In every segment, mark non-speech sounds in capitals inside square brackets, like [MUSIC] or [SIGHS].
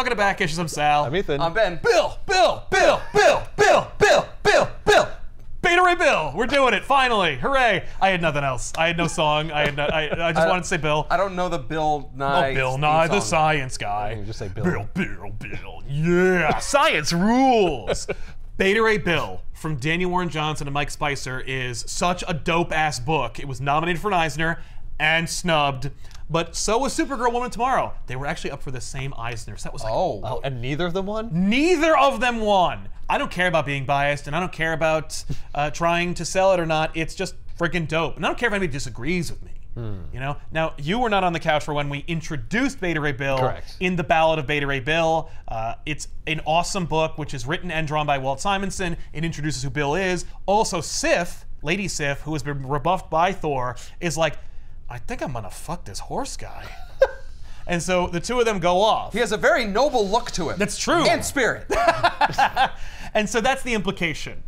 welcome to Back Issues. I'm Sal. I'm Ethan. I'm Ben. Bill, Bill, Bill, Bill, Bill, Bill, Bill, Bill. Beta Ray Bill. We're doing it finally. Hooray. I had nothing else. I had no song. I had no, I, I just wanted to say Bill. I don't know the Bill Nye. Oh, Bill theme Nye, the science guy. You just say Bill. Bill, Bill, Bill. Yeah, science rules. Beta Ray Bill from Daniel Warren Johnson and Mike Spicer is such a dope ass book. It was nominated for an Eisner and snubbed, but so was Supergirl Woman Tomorrow. They were actually up for the same Eisners. That was like Oh. Oh, and neither of them won? Neither of them won. I don't care about being biased, and I don't care about uh, trying to sell it or not. It's just freaking dope, and I don't care if anybody disagrees with me. You know. Now you were not on the couch for when we introduced Beta Ray Bill Correct. in the Ballad of Beta Ray Bill. Uh, it's an awesome book, which is written and drawn by Walt Simonson. It introduces who Bill is. Also, Sif, Lady Sif, who has been rebuffed by Thor, is like, I think I'm gonna fuck this horse guy. [LAUGHS] and so the two of them go off. He has a very noble look to him. That's true. And spirit. [LAUGHS] And so that's the implication.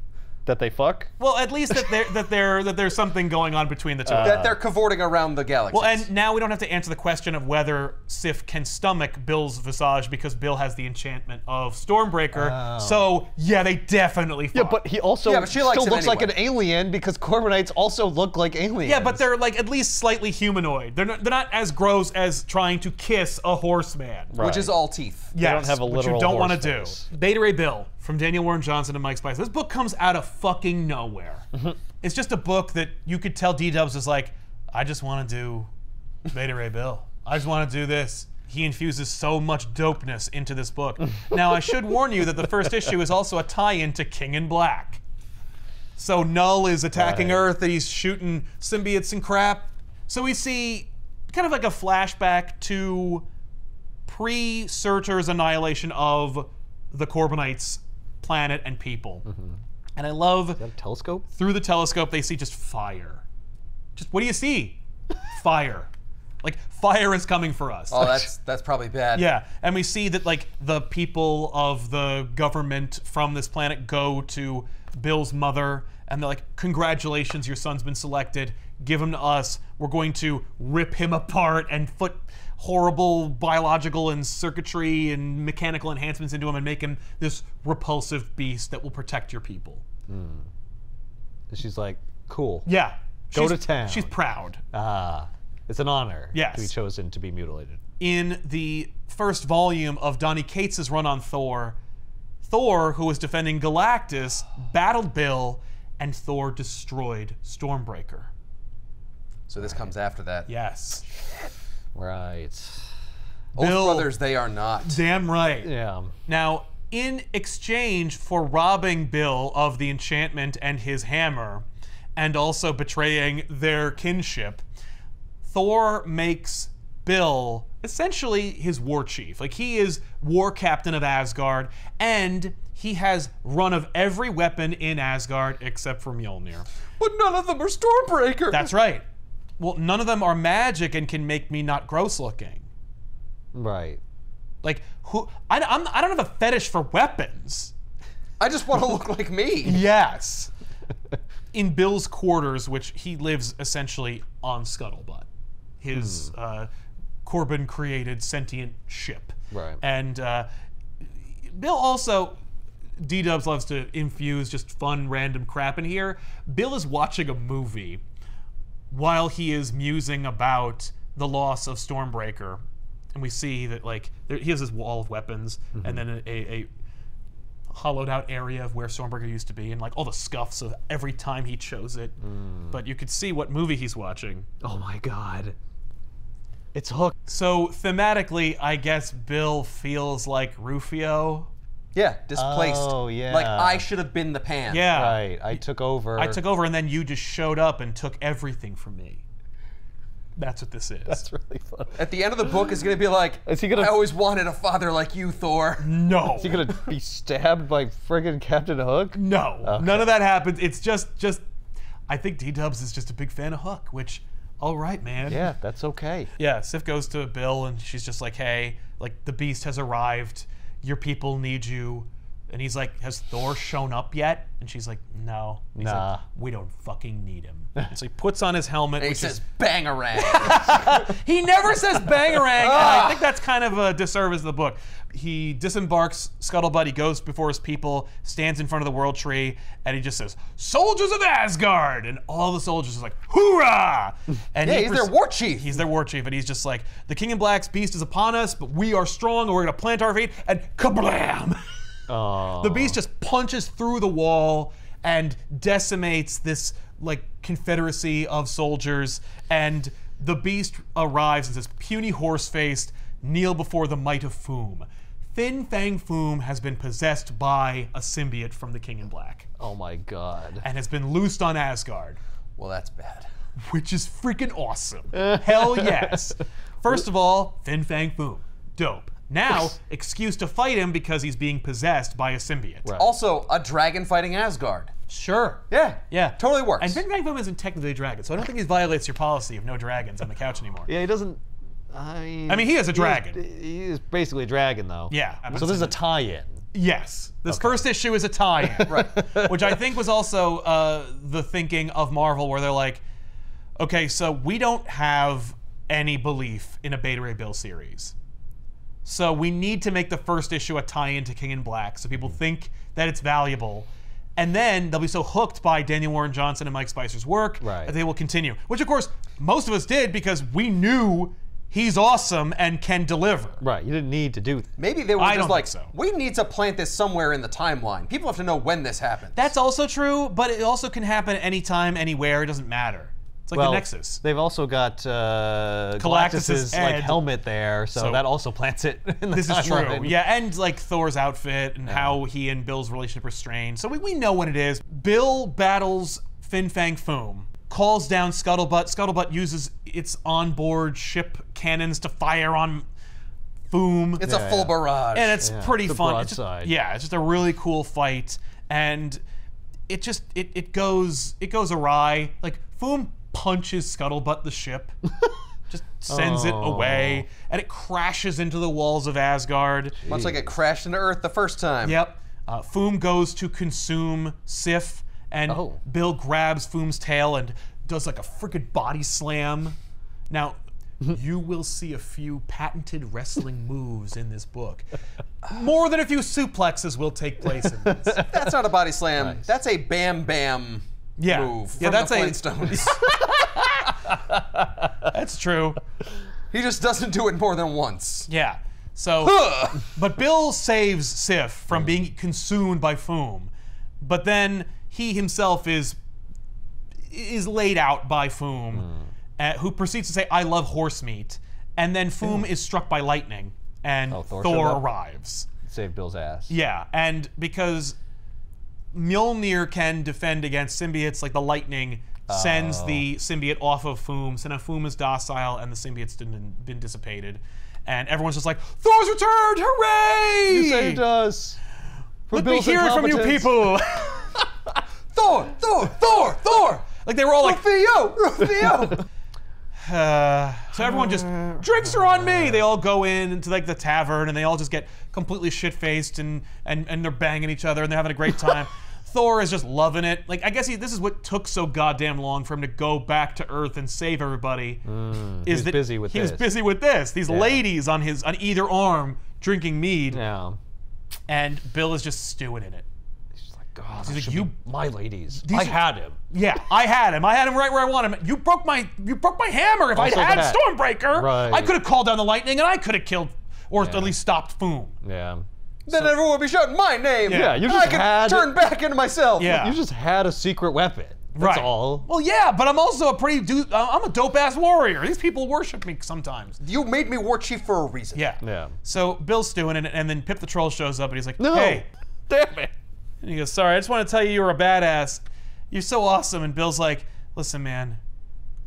That they fuck? Well, at least that there that there that there's something going on between the two. of them. that they're cavorting around the galaxy. Well, and now we don't have to answer the question of whether Sif can stomach Bill's visage because Bill has the enchantment of Stormbreaker. Oh. So yeah, they definitely. Yeah, but he also Yeah, but she still him looks like an alien because Korbinites also look like aliens. yeah, but they're like at least slightly humanoid. They're not, they're not as gross as trying to kiss a horseman. Right. which is all teeth. Yes, don't have a which literal you don't want to do. face. Beta Ray Bill from Daniel Warren Johnson and Mike Spicer. This book comes out of fucking nowhere. Mm-hmm. it's just a book that you could tell D Dubs is like, I just want to do Beta Ray Bill. I just want to do this. He infuses so much dopeness into this book. [LAUGHS] now, I should warn you that the first issue is also a tie in to King in Black. So Knull is attacking Right. Earth and he's shooting symbiotes and crap. So we see kind of like a flashback to pre Surtur's annihilation of the Korbinites' planet and people. Mm-hmm. And I love A telescope? through the telescope they see just fire. Just what do you see? [LAUGHS] fire. Like fire is coming for us. Oh, [LAUGHS] that's that's probably bad. Yeah, and we see that like the people of the government from this planet go to Bill's mother and they're like, "Congratulations, your son's been selected. Give him to us. We're going to rip him apart and put horrible biological and circuitry and mechanical enhancements into him and make him this repulsive beast that will protect your people." And she's like, cool. Yeah. Go she's- to town. She's proud. Ah, it's an honor Yes. to be chosen to be mutilated. in the first volume of Donny Cates' run on Thor, Thor, who was defending Galactus, battled Bill, and Thor destroyed Stormbreaker. So this comes after that. Yes. Right. Oath Bill- brothers, they are not. Damn right. Yeah. Now, in exchange for robbing Bill of the enchantment and his hammer, and also betraying their kinship, Thor makes Bill essentially his war chief. Like, he is war captain of Asgard, and he has run of every weapon in Asgard except for Mjolnir. But none of them are Stormbreaker. That's right. Well, none of them are magic and can make me not gross looking. Right. Like, who? I, I'm, I don't have a fetish for weapons. I just want to look like me. [LAUGHS] Yes. In Bill's quarters, which he lives essentially on Scuttlebutt, his uh, Korbin created sentient ship. Right. And uh, Bill also, D Dubs loves to infuse just fun, random crap in here. Bill is watching a movie while he is musing about the loss of Stormbreaker. And we see that, like, there, he has this wall of weapons, and mm-hmm. then a, a, a hollowed out area of where Stormbreaker used to be, and like all the scuffs of every time he chose it. Mm. But you could see what movie he's watching. Oh my god. It's Hook. So thematically, I guess Bill feels like Rufio. Yeah, displaced. Oh, yeah. Like I should have been the pan. Yeah. Right. I took over. I took over, and then you just showed up and took everything from me. That's what this is. That's really funny. At the end of the book is gonna be like, Is he gonna- I always wanted a father like you, Thor. no. Is he gonna be stabbed by friggin' Captain Hook? No, none of that happens. It's just, just. I think D Dubs is just a big fan of Hook, which, all right, man. Yeah, that's okay. Yeah. Sif goes to Bill, and she's just like, "Hey, like the Beast has arrived. Your people need you. And he's like, "Has Thor shown up yet?" And she's like, "No." He's like, Nah. we don't fucking need him. [LAUGHS] So he puts on his helmet, And he which says is bangarang. [LAUGHS] [LAUGHS] he never says bangarang, and I ah. think that's kind of a disservice of the book. He disembarks Scuttlebutt. He goes before his people, stands in front of the World Tree, and he just says, "Soldiers of Asgard!" And all the soldiers are like, "Hoorah!" And yeah, he he's their pres- war chief. He's their war chief, and he's just like, "The King in Black's beast is upon us, but we are strong, and we're gonna plant our feet." And kablam! Oh. The beast just punches through the wall and decimates this like confederacy of soldiers. And the beast arrives and says, "Puny horse-faced, kneel before the might of Foom." Fin Fang Foom has been possessed by a symbiote from the King in Black Oh my god. and has been loosed on Asgard, well, that's bad. which is freaking awesome. Hell yes. [LAUGHS] First of all, Fin Fang Foom, dope. Now, excuse to fight him because he's being possessed by a symbiote. Right. Also, a dragon fighting Asgard. Sure. Yeah. Yeah. Totally works. And Fin Fang Foom isn't technically a dragon, so I don't think he violates your policy of no dragons on the couch anymore. Yeah, he doesn't. I mean, I mean, he is a dragon. He is basically a dragon, though. Yeah. So this is a tie-in. Yes. This first issue is a tie-in. [LAUGHS] Right. [LAUGHS] Which I think was also uh, the thinking of Marvel, where they're like, okay, so we don't have any belief in a Beta Ray Bill series. So we need to make the first issue a tie-in to King in Black, so people think that it's valuable. And then they'll be so hooked by Daniel Warren Johnson and Mike Spicer's work Right. that they will continue. Which, of course, most of us did because we knew he's awesome and can deliver. Right. You didn't need to do. Th- Maybe they were I just like, so. we need to plant this somewhere in the timeline. People have to know when this happens. That's also true, but it also can happen anytime, anywhere. It doesn't matter. It's like well, the Nexus. They've also got uh, Galactus's Galactus's like helmet there, so, So- that also plants it. [LAUGHS] In the This is true. Yeah, and like Thor's outfit and how he and Bill's relationship are strained. So we, we know what it is. Bill battles Fin Fang Foom, calls down Scuttlebutt. Scuttlebutt uses its onboard ship cannons to fire on Foom. it's Yeah, a full yeah. barrage. and it's Yeah, pretty the fun. It's just- broadside. yeah, it's just a really cool fight, and it just it, it goes it goes awry. Like Foom punches Scuttlebutt the ship, [LAUGHS] just sends it away, and it crashes into the walls of Asgard. Much like it crashed into Earth the first time. Yep. Uh, Foom goes to consume Sif, and Oh. Bill grabs Foom's tail and does like a freaking body slam. Now, [LAUGHS] you will see a few patented wrestling moves in this book. More than a few suplexes will take place in this. That's not a body slam. Nice. That's a bam bam Yeah. move Yeah, from that's the a- Flintstones. [LAUGHS] That's true. he just doesn't do it more than once. Yeah. So, but Bill saves Sif from mm. being consumed by Foom, but then he himself is is laid out by Foom, mm. uh, who proceeds to say, "I love horse meat," and then mm. Foom is struck by lightning, and Oh, Thor Thor, showed up? arrives. Save Bill's ass. Yeah, and because Mjolnir can defend against symbiotes, like the lightning sends Oh. the symbiote off of Foom, so now Foom is docile and the symbiote's been, been dissipated. And everyone's just like, Thor's returned! Hooray! You saved us. Let me hear it from you people! [LAUGHS] Thor, Thor, Thor, Thor! like they were all like, Rufio, [LAUGHS] Rufio! Uh, [SIGHS] so everyone just [LAUGHS] drinks are on me. They all go in into like the tavern and they all just get completely shit faced and, and and they're banging each other and they're having a great time. Thor is just loving it. Like I guess he, this is what took so goddamn long for him to go back to Earth and save everybody. is Mm, was that busy with this. he was busy with this. These ladies on his on either arm drinking mead, Yeah. and Bill is just stewing in it. He's like, God, like, "You- my ladies. I are- had him. Yeah, I had him. I had him right where I want him. You broke my you broke my hammer. If I'd had that. Stormbreaker, Right. I could have called down the lightning and I could have killed or Yeah. at least stopped Foom. Yeah. Then everyone would be shouting my name. Yeah, you I just could had- turn back into myself. Yeah. You just had a secret weapon. That's right. all. Well, yeah, but I'm also a pretty dude. Uh, I'm a dope ass warrior. These people worship me sometimes. You made me war chief for a reason. Yeah. Yeah. So Bill's doing it, and then Pip the Troll shows up, and he's like, No. "Hey," Damn it. and he goes, "Sorry, I just want to tell you you were a badass. You're so awesome." And Bill's like, "Listen, man,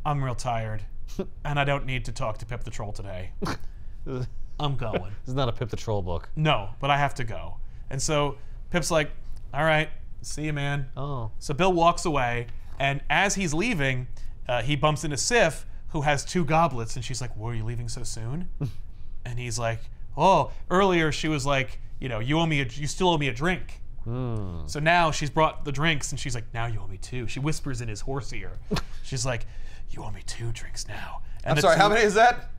I'm real tired, [LAUGHS] and I don't need to talk to Pip the Troll today. [LAUGHS] This I'm going." [LAUGHS] This is not a Pip the Troll book. no, but I have to go. And so Pip's like, all right, see you, man. Oh. So Bill walks away, and as he's leaving, uh, he bumps into Sif, who has two goblets, and she's like, "Were you leaving so soon?" [LAUGHS] and he's like, "Oh, earlier she was like, you know, you owe me, a, you still owe me a drink. So now she's brought the drinks, and she's like, now you owe me two. She whispers in his horse ear. [LAUGHS] She's like, you owe me two drinks now. And I'm sorry, two- how many is that?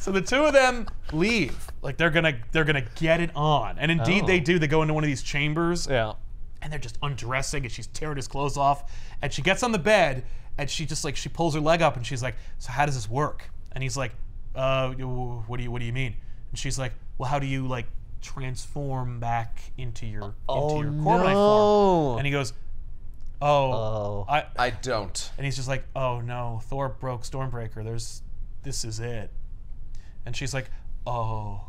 So the two of them leave. Like they're gonna they're gonna get it on. And indeed Oh. they do. They go into one of these chambers Yeah. and they're just undressing and she's tearing his clothes off. And she gets on the bed and she just like she pulls her leg up and she's like, So how does this work? And he's like, Uh what do you what do you mean? And she's like, Well how do you like transform back into your Oh, into your no. form? And he goes, Oh, Oh. I I don't. and he's just like, "Oh no, Thor broke Stormbreaker. There's, this is it." And she's like, "Oh."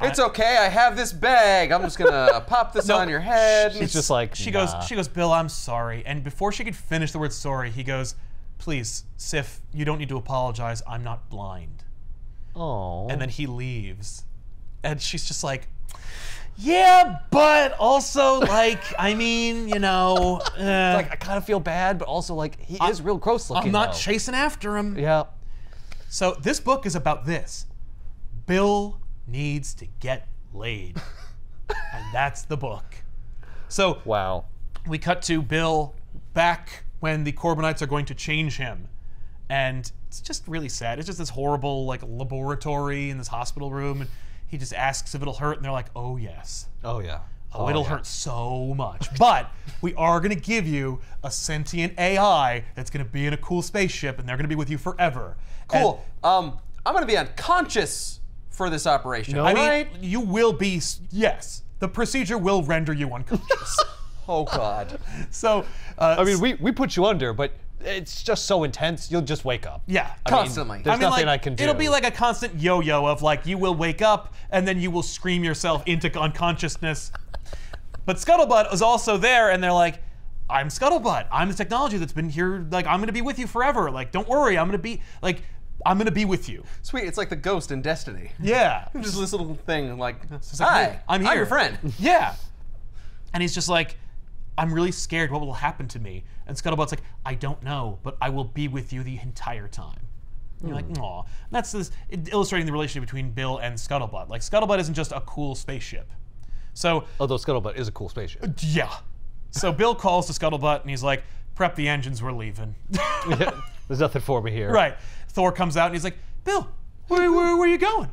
It's okay. I have this bag. I'm just gonna [LAUGHS] pop this No, on your head. She's just like She nah. goes, she goes, "Bill, I'm sorry." And before she could finish the word sorry, he goes, "Please, Sif, you don't need to apologize. I'm not blind." Oh. And then he leaves, and she's just like. Yeah, but also like I mean, you know, eh, [LAUGHS] like I kind of feel bad, but also like he is real gross looking. I'm not though. chasing after him. Yeah. So this book is about this. Bill needs to get laid. [LAUGHS] and that's the book. So Wow. we cut to Bill back when the Korbinites are going to change him. And it's just really sad. It's just this horrible like laboratory in this hospital room and he just asks if it'll hurt and they're like, "Oh yes." Oh yeah. Oh, it'll oh, hurt so much. But we are going to give you a sentient AI that's going to be in a cool spaceship and they're going to be with you forever. And- cool. Um, I'm gonna be unconscious for this operation. No. I mean, right? you will be. Yes, the procedure will render you unconscious. [LAUGHS] Oh God. so, uh, I mean, we, we put you under, but it's just so intense. You'll just wake up. yeah, I mean, Constantly. there's I mean, nothing like, I can do. It'll be like a constant yo-yo of like you will wake up and then you will scream yourself into unconsciousness. But Scuttlebutt is also there, and they're like, "I'm Scuttlebutt. I'm the technology that's been here. Like, I'm gonna be with you forever. Like, don't worry. I'm gonna be like, I'm gonna be with you. Sweet. It's like the ghost in Destiny. Yeah, [LAUGHS] Just this little thing, like, like, hi, hey, I'm here." your friend. [LAUGHS] Yeah. And he's just like, I'm really scared. What will happen to me? And Scuttlebutt's like, I don't know, but I will be with you the entire time. And you're like, hmm. aw. And that's this, illustrating the relationship between Bill and Scuttlebutt. Like, Scuttlebutt isn't just a cool spaceship. So, Although Scuttlebutt is a cool spaceship. Uh, yeah. So [LAUGHS] Bill calls to Scuttlebutt and he's like, prep the engines, we're leaving. There's nothing for me here. right. Thor comes out and he's like, Bill, where, where, where are you going?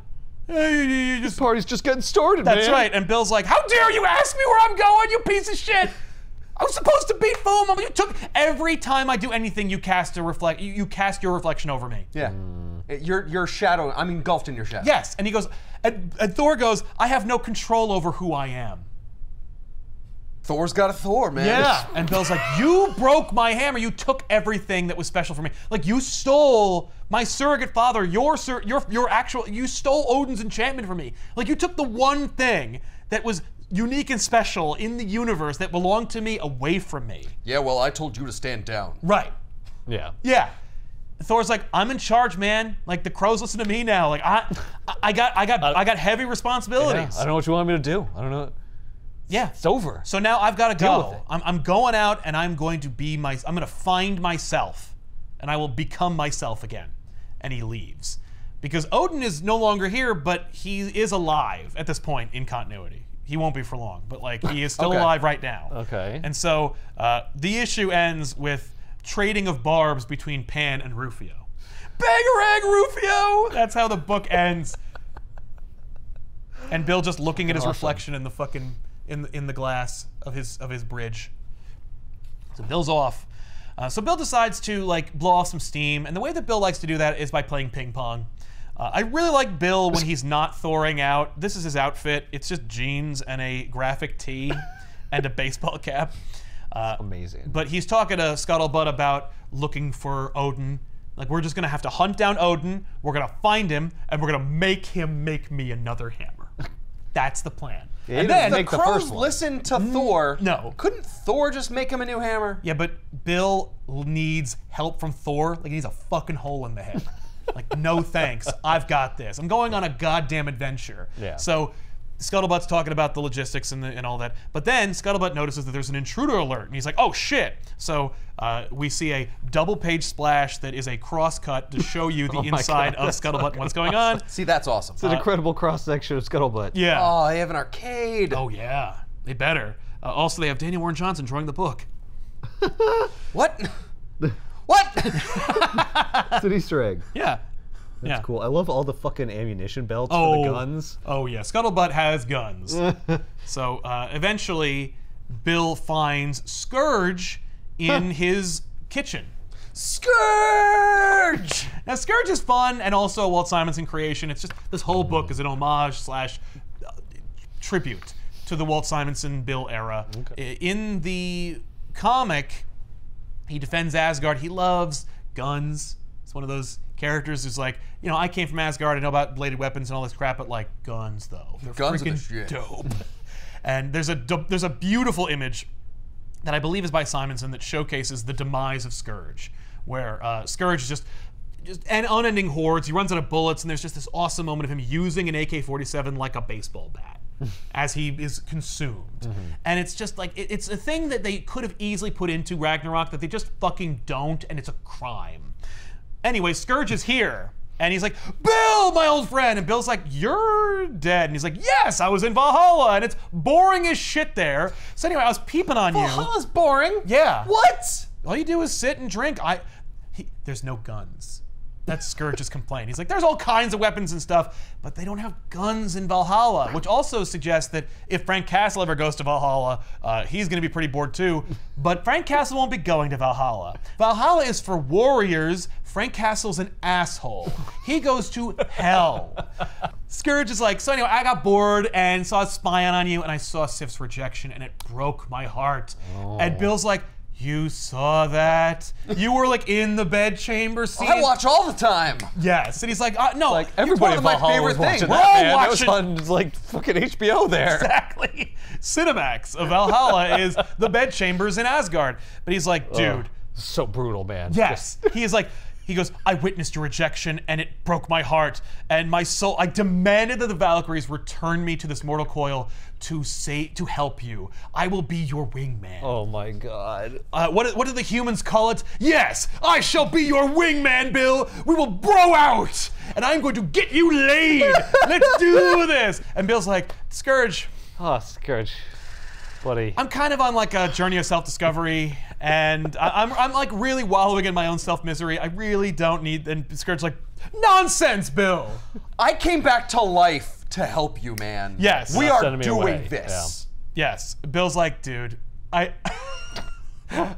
"Uh, you- you- you just Party's just getting started, That's man. right. And Bill's like, "How dare you ask me where I'm going, you piece of shit! I was supposed to beat Foom. You took every time I do anything, you cast a reflect. You, you cast your reflection over me. Yeah. It- Your your shadow. I'm engulfed in your shadow. Yes." And he goes, and, and Thor goes, "I have no control over who I am." Thor's got a Thor, man. Yeah. And Bill's like, "You broke my hammer. You took everything that was special for me. Like you stole my surrogate father, your sur- your your actual. You stole Odin's enchantment from me. Like you took the one thing that was." Unique and special in the universe that belonged to me away from me. Yeah. Well, I told you to stand down. Right. Yeah. Yeah. Thor's like, I'm in charge, man. Like the crows listen to me now. Like I, I got, I got, I got heavy Yeah, responsibilities. I don't know what you want me to do. I don't know. Yeah. It's over. So now I've got to go. I'm, I'm going out and I'm going to be my. I'm going to find myself, and I will become myself again. And he leaves because Odin is no longer here, but he is alive at this point in continuity. He won't be for long, but like he is [LAUGHS] still Okay. alive right now. Okay. And so uh, the issue ends with trading of barbs between Pan and Rufio. Bangarang Rufio! That's how the book ends. And Bill just looking at his Awesome. reflection in the fucking in the, in the glass of his of his bridge. So Bill's off. Uh, so Bill decides to like blow off some steam, and the way that Bill likes to do that is by playing ping pong. Uh, I really like Bill when he's not thoring out. This is his outfit. It's just jeans and a graphic tee [LAUGHS] and a baseball cap. Uh, Amazing. but he's talking to Scuttlebutt about looking for Odin. Like we're just gonna have to hunt down Odin. We're gonna find him, and we're gonna make him make me another hammer. [LAUGHS] That's the plan. Yeah, and then, doesn't The make the crows first one. listen to Thor. no. Couldn't Thor just make him a new hammer? yeah, but Bill needs help from Thor. Like he needs a fucking hole in the head. like no thanks, I've got this. I'm going on a goddamn adventure. Yeah. So Scuttlebutt's talking about the logistics and, the, and all that. But then Scuttlebutt notices that there's an intruder alert, and he's like, "Oh shit!" So uh, we see a double-page splash that is a cross-cut to show you [LAUGHS] the Oh inside God, of Scuttlebutt and what's going on. See, that's awesome. It's an incredible cross section of Scuttlebutt. Yeah. Oh, they have an arcade. Oh yeah. They better. Uh, also, they have Daniel Warren Johnson drawing the book. [LAUGHS] What? [LAUGHS] what? It's an Easter egg. Yeah. Yeah. Cool. I love all the fucking ammunition belts Oh, for the guns. Oh yeah, Scuttlebutt has guns. [LAUGHS] so uh, eventually, Bill finds Scourge in his kitchen. Scourge! Now Scourge is fun and also a Walt Simonson creation. It's just this whole book is an homage slash uh, tribute to the Walt Simonson Bill era. I- In the comic, he defends Asgard. He loves guns. It's one of those characters who's like, you know, I came from Asgard. I know about bladed weapons and all this crap, but like guns though, they're Guns are the freaking shit. dope. and there's a there's a beautiful image that I believe is by Simonson that showcases the demise of Scourge, where uh, Scourge is just just an unending hordes. He runs out of bullets, and there's just this awesome moment of him using an AK-47 like a baseball bat [LAUGHS] as he is consumed. And it's just like it- it's a thing that they could have easily put into Ragnarok that they just fucking don't, and it's a crime. Anyway, Scourge is here. And he's like, Bill, my old friend. And Bill's like, You're dead. And he's like, Yes, I was in Valhalla. And it's boring as shit there. So anyway, I was peeping on you. Valhalla's boring. Yeah. What? All you do is sit and drink. I he, there's no guns. That's Scourge's complaint. He's like, there's all kinds of weapons and stuff, but they don't have guns in Valhalla, which also suggests that if Frank Castle ever goes to Valhalla, uh, he's going to be pretty bored too. But Frank Castle won't be going to Valhalla. Valhalla is for warriors. Frank Castle's an asshole. He goes to hell. Scourge is like, so anyway, I got bored and saw Spying on you, and I saw Sif's rejection, and it broke my heart. And Bill's like, you saw that? You were like in the bedchamber scene. I watch all the time. Yes, and he's like, uh, no, Like one everybody of in my favorite was watching things. We're that, all man. That was watching- on like fucking HBO there. exactly. Cinemax of Valhalla is the bedchambers in Asgard. But he's like, dude, Ugh. so brutal, man. yes. He is like, he goes, I witnessed your rejection and it broke my heart and my soul. I demanded that the Valkyries return me to this mortal coil to say to help you. I will be your wingman. Oh my god. Uh, what, what do the humans call it? Yes, I shall be your wingman, Bill. We will bro out, and I'm going to get you laid. Let's do this. And Bill's like, Scourge, Oh, Scourge. Buddy. I'm kind of on like a journey of self-discovery, and I, I'm, I'm like really wallowing in my own self-misery. I really don't need. And Scourge's like, nonsense, Bill. I came back to life to help you, man. Yes. We are sending me doing away. this. Yes, Bill's like, dude, I, [LAUGHS] I,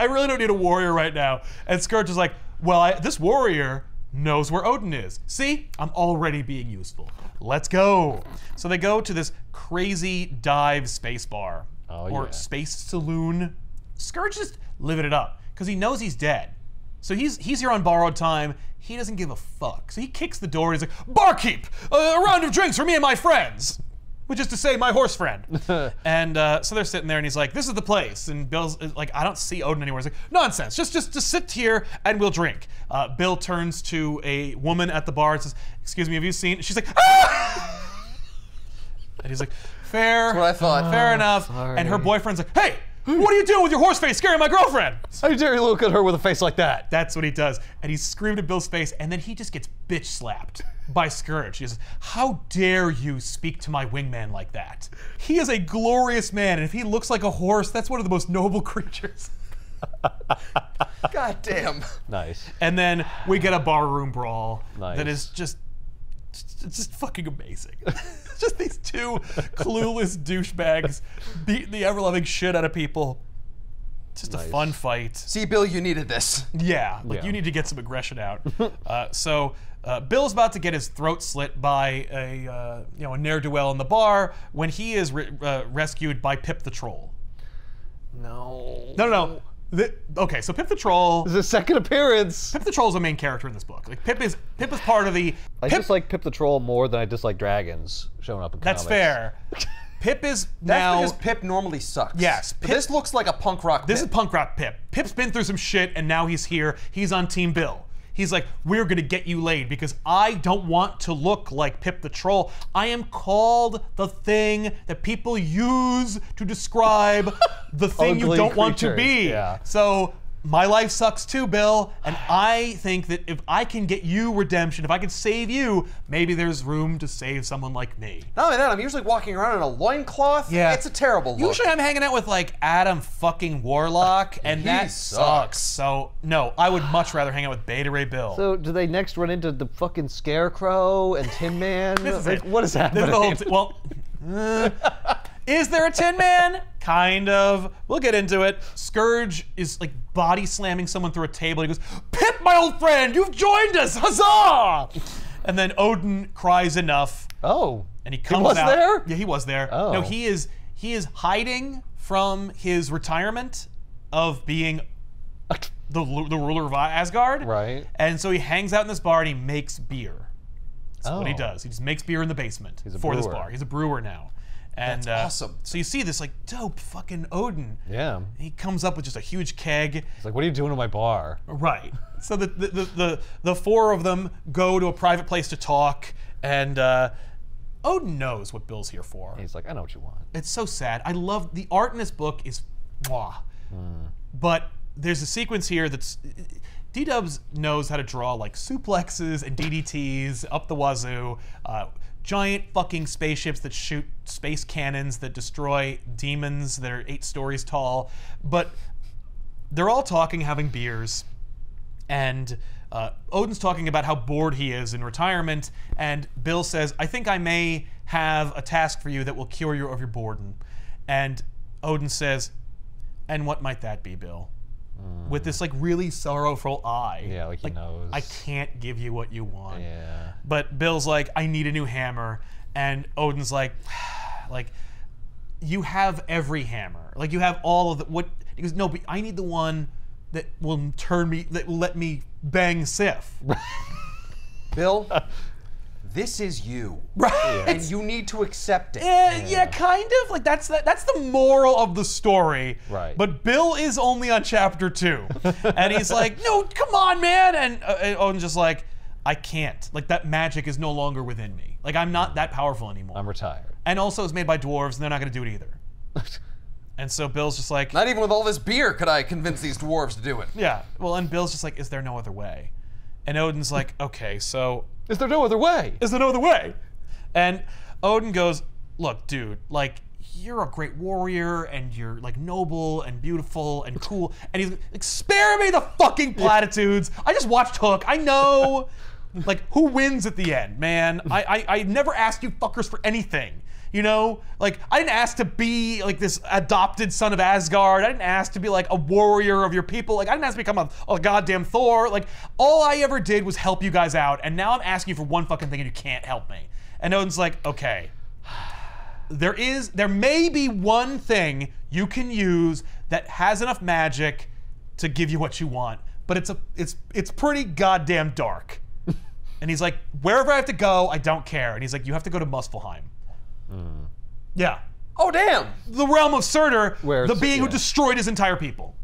I really don't need a warrior right now. And Scourge is like, well, I, this warrior knows where Odin is. See, I'm already being useful. Let's go. So they go to this crazy dive space bar Oh, or yeah. space saloon. Scourge just living it up because he knows he's dead. So he's he's here on borrowed time. He doesn't give a fuck. So he kicks the door. He's like, "Barkeep, uh, a round of drinks for me and my friends." Which is to say, my horse friend. [LAUGHS] and uh, so they're sitting there, and he's like, "This is the place." And Bill's like, "I don't see Odin anywhere." He's like, "Nonsense! Just, just, just sit here and we'll drink." Uh, Bill turns to a woman at the bar and says, "Excuse me, have you seen?" She's like, "Ah!" [LAUGHS] and he's like, "Fair, what I thought. fair oh, enough." And her boyfriend's like, "Hey, what are you doing with your horse face, scaring my girlfriend?" How dare you look at her with a face like that? That's what he does. And he screamed at Bill's face, and then he just gets bitch slapped [LAUGHS] by Scourge. He says, How dare you speak to my wingman like that? He is a glorious man, and if he looks like a horse, that's one of the most noble [LAUGHS] creatures. [LAUGHS] God damn. Nice. And then we get a barroom brawl Nice. that is just it's just fucking amazing. [LAUGHS] just these two clueless douchebags beating the ever loving shit out of people. Just a fun fight. See, Bill, you needed this. Yeah, like Yeah. you need to get some aggression out. [LAUGHS] uh, so uh, Bill's about to get his throat slit by a uh, you know a ne'er do well in the bar when he is re- uh, rescued by Pip the Troll. No. No, no, no. The- okay, so Pip the Troll. This is a second appearance. Pip the Troll is a main character in this book. Like Pip is Pip is part of the. I Pip, dislike Pip the Troll more than I dislike dragons showing up in that's comics. fair. [LAUGHS] Pip is That's now. because Pip normally sucks. Yes, Pip- this looks like a punk rock. This Pip. is punk rock Pip. Pip's been through some shit, and now he's here. He's on Team Bill. He's like, we're gonna get you laid because I don't want to look like Pip the Troll. I am called the thing that people use to describe [LAUGHS] the thing you don't want to be. yeah. So my life sucks too, Bill, and I think that if I can get you redemption, if I can save you, maybe there's room to save someone like me. Not only that, I'm usually walking around in a loincloth. Yeah. It's a terrible look. Usually I'm hanging out with like Adam fucking Warlock, and He that sucks. So no, I would much rather hang out with Beta Ray Bill. So do they next run into the fucking Scarecrow and Tin Man? [LAUGHS] This is like, it. what is This happening? is the whole t- well, uh, [LAUGHS] is there a Tin Man? Kind of. We'll get into it. Scourge is like body slamming someone through a table. He goes, "Pip, my old friend, you've joined us! Huzzah!" And then Odin cries enough, oh, and he comes he was out. there? Yeah, he was there. Oh. No, he is he is hiding from his retirement of being the, the ruler of Asgard. Right. And so he hangs out in this bar and he makes beer. That's what he Oh. does. He just makes beer in the basement for this bar. He's a brewer now. And That's uh, awesome. So you see this like dope fucking Odin. yeah. He comes up with just a huge keg. It's like, what are you doing to my bar? Right. So the the, the, the, the four of them go to a private place to talk, and uh, Odin knows what Bill's here for. He's like, I know what you want. It's so sad. I love the art in this book is mwah. But there's a sequence here that's D Dubs knows how to draw like suplexes and DDTs up the wazoo, uh, giant fucking spaceships that shoot space cannons that destroy demons that are eight stories tall. But they're all talking, having beers, and uh, Odin's talking about how bored he is in retirement, and Bill says, "I think I may have a task for you that will cure you of your boredom." And Odin says, "And what might that be, Bill?" With this like really sorrowful eye. Yeah, like he knows. I can't give you what you want. Yeah. But Bill's like, I need a new hammer, and Odin's like, [SIGHS] like, you have every hammer. Like you have all of the what? He goes, no, but I need the one that will turn me, that will let me bang Sif. [LAUGHS] Bill, this is you. Right. And you need to accept it. Eh, yeah. kind of. Like that's the, that's the moral of the story. Right. But Bill is only on chapter two, [LAUGHS] and he's like, "No, come on, man!" And, uh, and Odin's just like, "I can't. Like that magic is no longer within me. Like I'm not that powerful anymore." I'm retired. and also it's made by dwarves, and they're not going to do it either. [LAUGHS] and so Bill's just like, Not even with all this beer could I convince these dwarves to do it. "Yeah." Well, and Bill's just like, "Is there no other way?" And Odin's like, "Okay, so Is there no other way? is there no other way?" And Odin goes, "Look, dude, like you're a great warrior and you're like noble and beautiful and [LAUGHS] cool." And he's like, "Spare me the fucking platitudes. I just watched Hook. I know [LAUGHS] like who wins at the end, man. I I, I never asked you fuckers for anything." You know, like I didn't ask to be like this adopted son of Asgard. I didn't ask to be like a warrior of your people. Like I didn't ask to become a, a goddamn Thor. Like all I ever did was help you guys out, and now I'm asking you for one fucking thing, and you can't help me. And Odin's like, okay, [SIGHS] there is, there may be one thing you can use that has enough magic to give you what you want, but it's a, it's, it's pretty goddamn dark. [LAUGHS] and he's like, wherever I have to go, I don't care. And he's like, you have to go to Muspelheim. Yeah, Oh, damn. the realm of Surtur, Where the being who destroyed his entire people.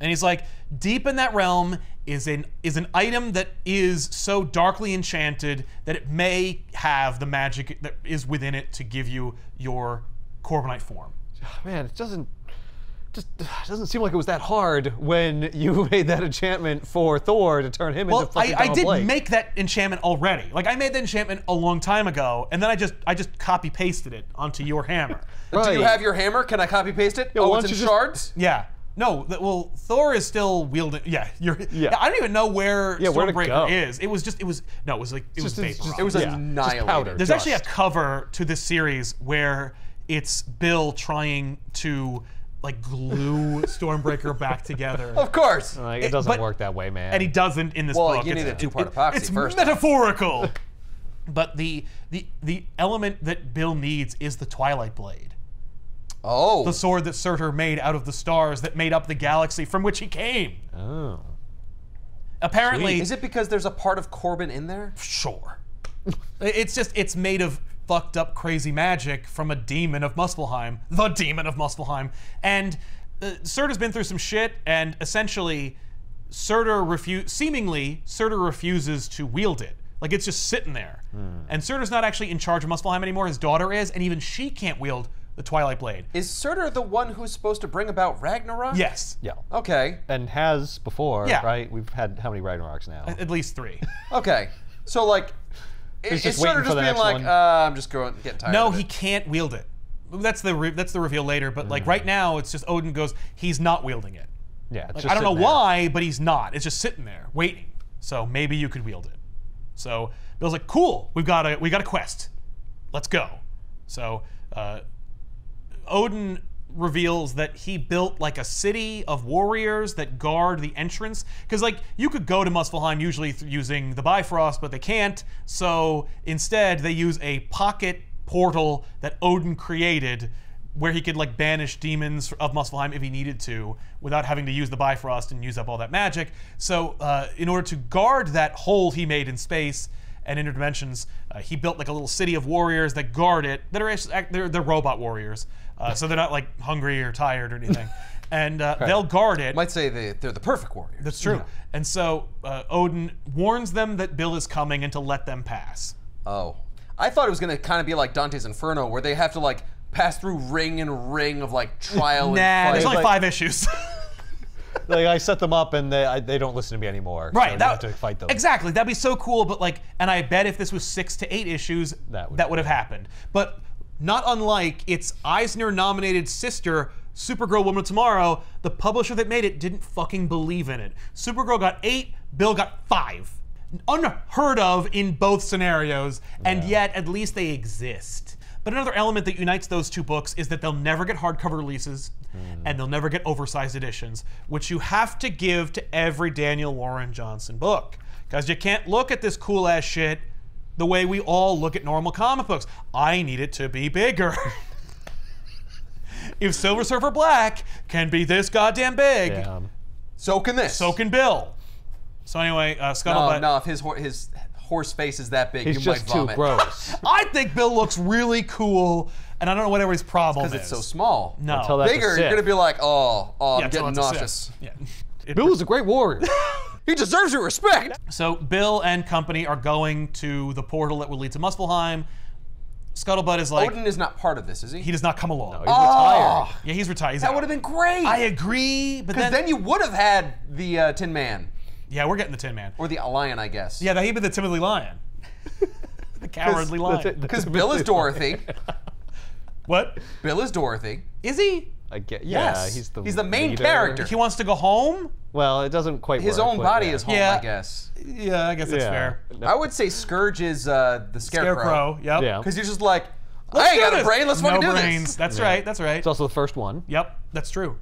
And he's like, deep in that realm is an is an item that is so darkly enchanted that it may have the magic that is within it to give you your Korbinite form. Man, it doesn't just it doesn't seem like it was that hard when you [LAUGHS] made that enchantment for Thor to turn him Well, into I, fucking I Donald did Blake. make that enchantment already. Like I made that enchantment a long time ago, and then I just I just copy pasted it onto your hammer. [LAUGHS] Do you have your hammer? Can I copy paste it? Yeah, oh, it's in don't just- shards? Yeah. No, th- well, Thor is still wielding. Yeah, you're. Yeah. Yeah. I don't even know where Yeah, where'd it Stormbreaker go? is. It was just. It was no. It was like it was just- it's vapor. It was Yeah, just annihilated. powder. There's dust. actually a cover to this series where it's Bill trying to like glue Stormbreaker back together. Of course. Like, it It- doesn't but- work that way, man. and he doesn't in this Well, book. you It's- need a two-part it- epoxy It's first. metaphorical. [LAUGHS] but the the the element that Bill needs is the Twilight Blade, Oh. the sword that Surtur made out of the stars that made up the galaxy from which he came. oh. Apparently, Is it because there's a part of Korbin in there? Sure. [LAUGHS] it's just it's made of fucked up crazy magic from a demon of Muspelheim, the demon of Muspelheim, and uh, Surtur's been through some shit, and essentially Surtur refu- seemingly Surtur refuses to wield it. Like it's just sitting there. And Surtur's not actually in charge of Muspelheim anymore. His daughter is, and even she can't wield the Twilight Blade. Is Surtur the one who's supposed to bring about Ragnarok? Yes. Yeah. Okay. And has before, Yeah. right? We've had how many Ragnaroks now? At least three. [LAUGHS] Okay. So like, i- He's is just Surtur waiting for just the being next like, one. uh, I'm just going getting tired. No, of he can't wield it. That's the re- that's the reveal later. But like right now, it's just Odin goes. He's not wielding it. yeah. It's just I don't know sitting there. why, but he's not. It's just sitting there waiting. So maybe you could wield it. So Bill's like, "Cool, we've got a we got a quest. Let's go." So uh, Odin reveals that he built like a city of warriors that guard the entrance because like you could go to Muspelheim usually using the Bifrost but they can't so instead they use a pocket portal that Odin created where he could like banish demons of Muspelheim if he needed to without having to use the Bifrost and use up all that magic so uh, in order to guard that hole he made in space and interdimensions. Uh, he built like a little city of warriors that guard it. That are actually- they're, they're robot warriors, uh, so they're not like hungry or tired or anything, [LAUGHS] and uh, they'll guard it. Might say they, they're the perfect warriors. That's true. And so uh, Odin warns them that Bill is coming and to let them pass. Oh, I thought it was gonna kind of be like Dante's Inferno, where they have to like pass through ring and ring of like trial Nah, and there's fight. only like- five issues. [LAUGHS] Like I set them up and they I, they don't listen to me anymore. so Right, you that, have to fight them. Exactly, that'd be so cool. But like, and I bet if this was six to eight issues, That that would- would, have happened. But not unlike its Eisner-nominated sister, Supergirl Woman of Tomorrow, the publisher that made it didn't fucking believe in it. Supergirl got eight, Bill got five. Unheard of in both scenarios, and yet at least they exist. But another element that unites those two books is that they'll never get hardcover releases mm. and they'll never get oversized editions, which you have to give to every Daniel Warren Johnson book. Because you can't look at this cool ass shit the way we all look at normal comic books. I need it to be bigger. [LAUGHS] if Silver Surfer Black can be this goddamn big, Yeah. so can this. so can Bill. So anyway, uh, no, Scuttlebutt. no. If his hor- his horse face is that big, He's you just might too vomit. gross. [LAUGHS] I think Bill looks really cool, and I don't know what everybody's problem is. Because it's so small. No. Tell that to Bigger, you're gonna be like, oh, oh, I'm getting it to Sif. nauseous. Yeah. It- Bill was a great warrior. [LAUGHS] He deserves your respect. So Bill and company are going to the portal that will lead to Muspelheim. Scuttlebutt is like, Odin is not part of this, is he? he does not come along. He's Oh, retired. yeah, he's retired. He's that would have been great. I agree, but Because then, then you would have had the uh, Tin Man yeah, we're getting the Tin Man. or the Lion, I guess. Yeah, he'd be the timidly lion, [LAUGHS] the cowardly lion. That's it. Because Bill is Dorothy. What Bill is Dorothy. is he? I get, yeah, Yes. he's the He's the main leader. character. He wants to go home. Well, it doesn't quite His work, own body yeah. is home, Yeah. I guess. Yeah, I guess that's Yeah. fair. No. I would say Scourge is uh, the Scarecrow. Scarecrow. Yep. Yeah. Because he's just like, Let's I ain't do got a this. brain. Let's no fucking do brains. this. That's Yeah. right. That's right. It's also the first one. Yep, that's true.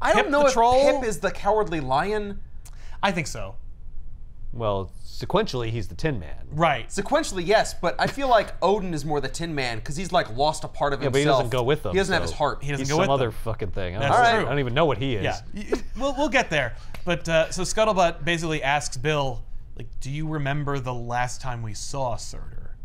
I don't know the if troll? Pip is the cowardly lion. I think so. Well, sequentially, he's the Tin Man. Right. Sequentially, yes, but I feel like Odin is more the Tin Man because he's like lost a part of Yeah, but himself. he doesn't go with them. He doesn't have his heart. He doesn't He's go some with other them. fucking thing. I That's don't, true. I don't even know what he is. Yeah, y- y- we'll, we'll get there. But uh, so Scuttlebutt basically asks Bill, like, "Do you remember the last time we saw Surtur?"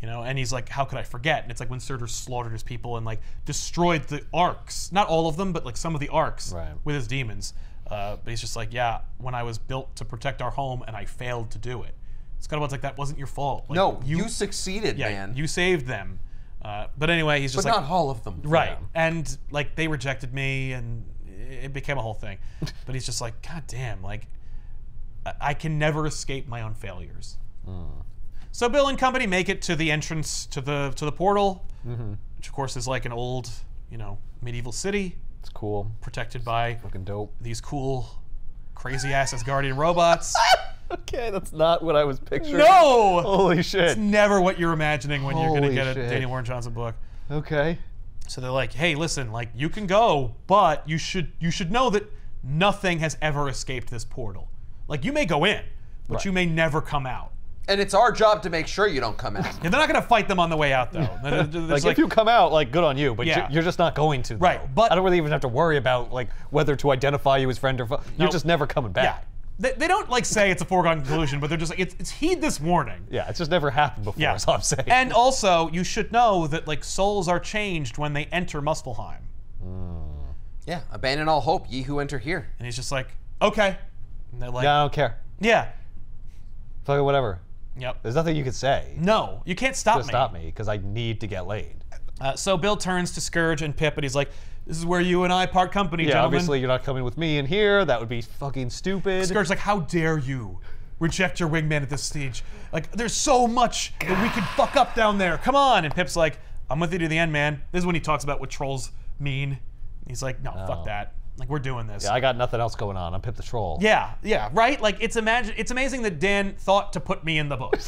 You know, and he's like, "How could I forget?" And it's like when Surtur slaughtered his people and like destroyed the arcs, not all of them, but like some of the arcs Right. with his demons. Uh, but he's just like, "Yeah, when I was built to protect our home and I failed to do it." Scuttlebutt's like, "That wasn't your fault. Like, no, you, succeeded, yeah, man. you saved them." Uh, but anyway, he's but just like, not all of them. Right. Yeah. And like they rejected me and it became a whole thing. [LAUGHS] but he's just like, God damn, like I- I can never escape my own failures. So Bill and company make it to the entrance to the to the portal, which of course is like an old, you know, medieval city It's cool. protected by Fucking dope. these cool, crazy ass Asgardian robots. [LAUGHS] Okay, that's not what I was picturing. no, Holy shit. it's never what you're imagining when you're gonna Holy get a shit. Daniel Warren Johnson book. Okay. So they're like, "Hey, listen, like you can go, but you should you should know that nothing has ever escaped this portal. Like you may go in, but Right. you may never come out. And it's our job to make sure you don't come out. And they're not going to fight them on the way out, though. They're- they're Like, if you come out, like good on you, but Yeah. you're, you're just not going to. though. Right, but- I don't really even have to worry about like whether to identify you as friend or foe. You're Nope. just never coming yeah, back. they, they don't like say it's a foregone conclusion, but they're just like, it's, it's heed this warning. Yeah, it's just never happened before. Yeah. That's all I'm saying. And also, you should know that like souls are changed when they enter Muspelheim. Hmm. yeah, abandon all hope, ye who enter here. And he's just like, okay, And they're like, Yeah, I don't care. yeah, Fucking whatever. Yep. There's nothing you can say No, you can't stop to me. stop me because I need to get laid. Uh, so Bill turns to Scourge and Pip, and he's like, "This is where you and I part company, Yeah, gentlemen." obviously you're not coming with me in here. That would be fucking stupid. Scourge's like, "How dare you reject your wingman at this stage? Like, there's so much that we could fuck up down there. Come on!" And Pip's like, "I'm with you to the end, man." This is when he talks about what trolls mean. He's like, "No, fuck Oh. that. Like, we're doing this." Yeah, I got nothing else going on. I'm Pip the Troll. Yeah, yeah, right. Like it's imagine it's amazing that Dan thought to put me in the book.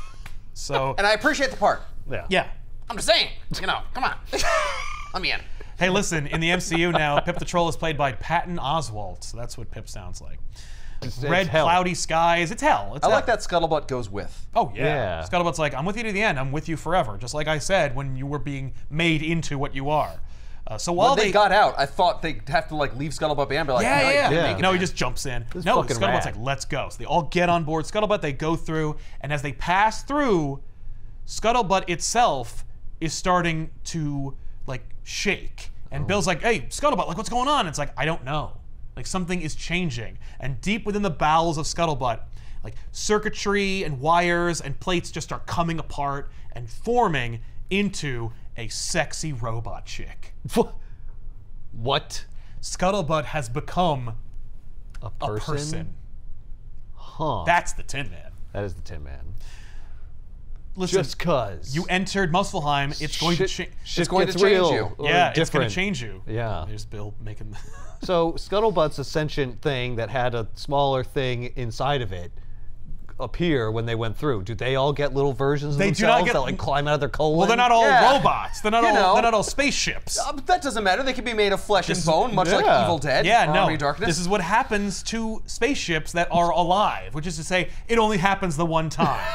[LAUGHS] so And I appreciate the part. Yeah. yeah. I'm just saying, you know, come on. [LAUGHS] Let me in. Hey, listen. In the MCU now, Pip the Troll is played by Patton Oswalt. So that's what Pip sounds like. It's- Red it's cloudy skies. It's hell. It's I hell. like that Scuttlebutt goes with. Oh yeah. Yeah. Scuttlebutt's like, I'm with you to the end. I'm with you forever. Just like I said when you were being made into what you are. Uh, so while When they, got out, I thought they'd have to like leave Scuttlebutt behind, but like, Yeah, no, yeah, yeah. didn't Yeah. make it, No, he just jumps in. is no, fucking Scuttlebutt's rad. like, let's go. So they all get on board Scuttlebutt. They go through, and as they pass through, Scuttlebutt itself is starting to like shake. And Bill's like, hey, Scuttlebutt, like, what's going on? It's like, I don't know. Like, something is changing. And deep within the bowels of Scuttlebutt, like, circuitry and wires and plates just start coming apart and forming into a sexy robot chick. What? Scuttlebutt has become A a person? person. Huh. That's the Tin Man. that is the Tin Man. Listen, Just cause. you entered Muspelheim, it's going shit, to change. It's going to change you. Yeah, it's going to change you. Yeah. There's Bill making. So Scuttlebutt's a sentient thing that had a smaller thing inside of it appear when they went through. Do they all get little versions of They do not themselves get- that like climb out of their colon? well, they're not all Yeah. robots. They're not You all. know. They're not all spaceships. Uh, but that doesn't matter. They can be made of flesh and bone, much like. Evil Dead. yeah, or no. Army of Darkness. This is what happens to spaceships that are alive, which is to say, it only happens the one time. [LAUGHS]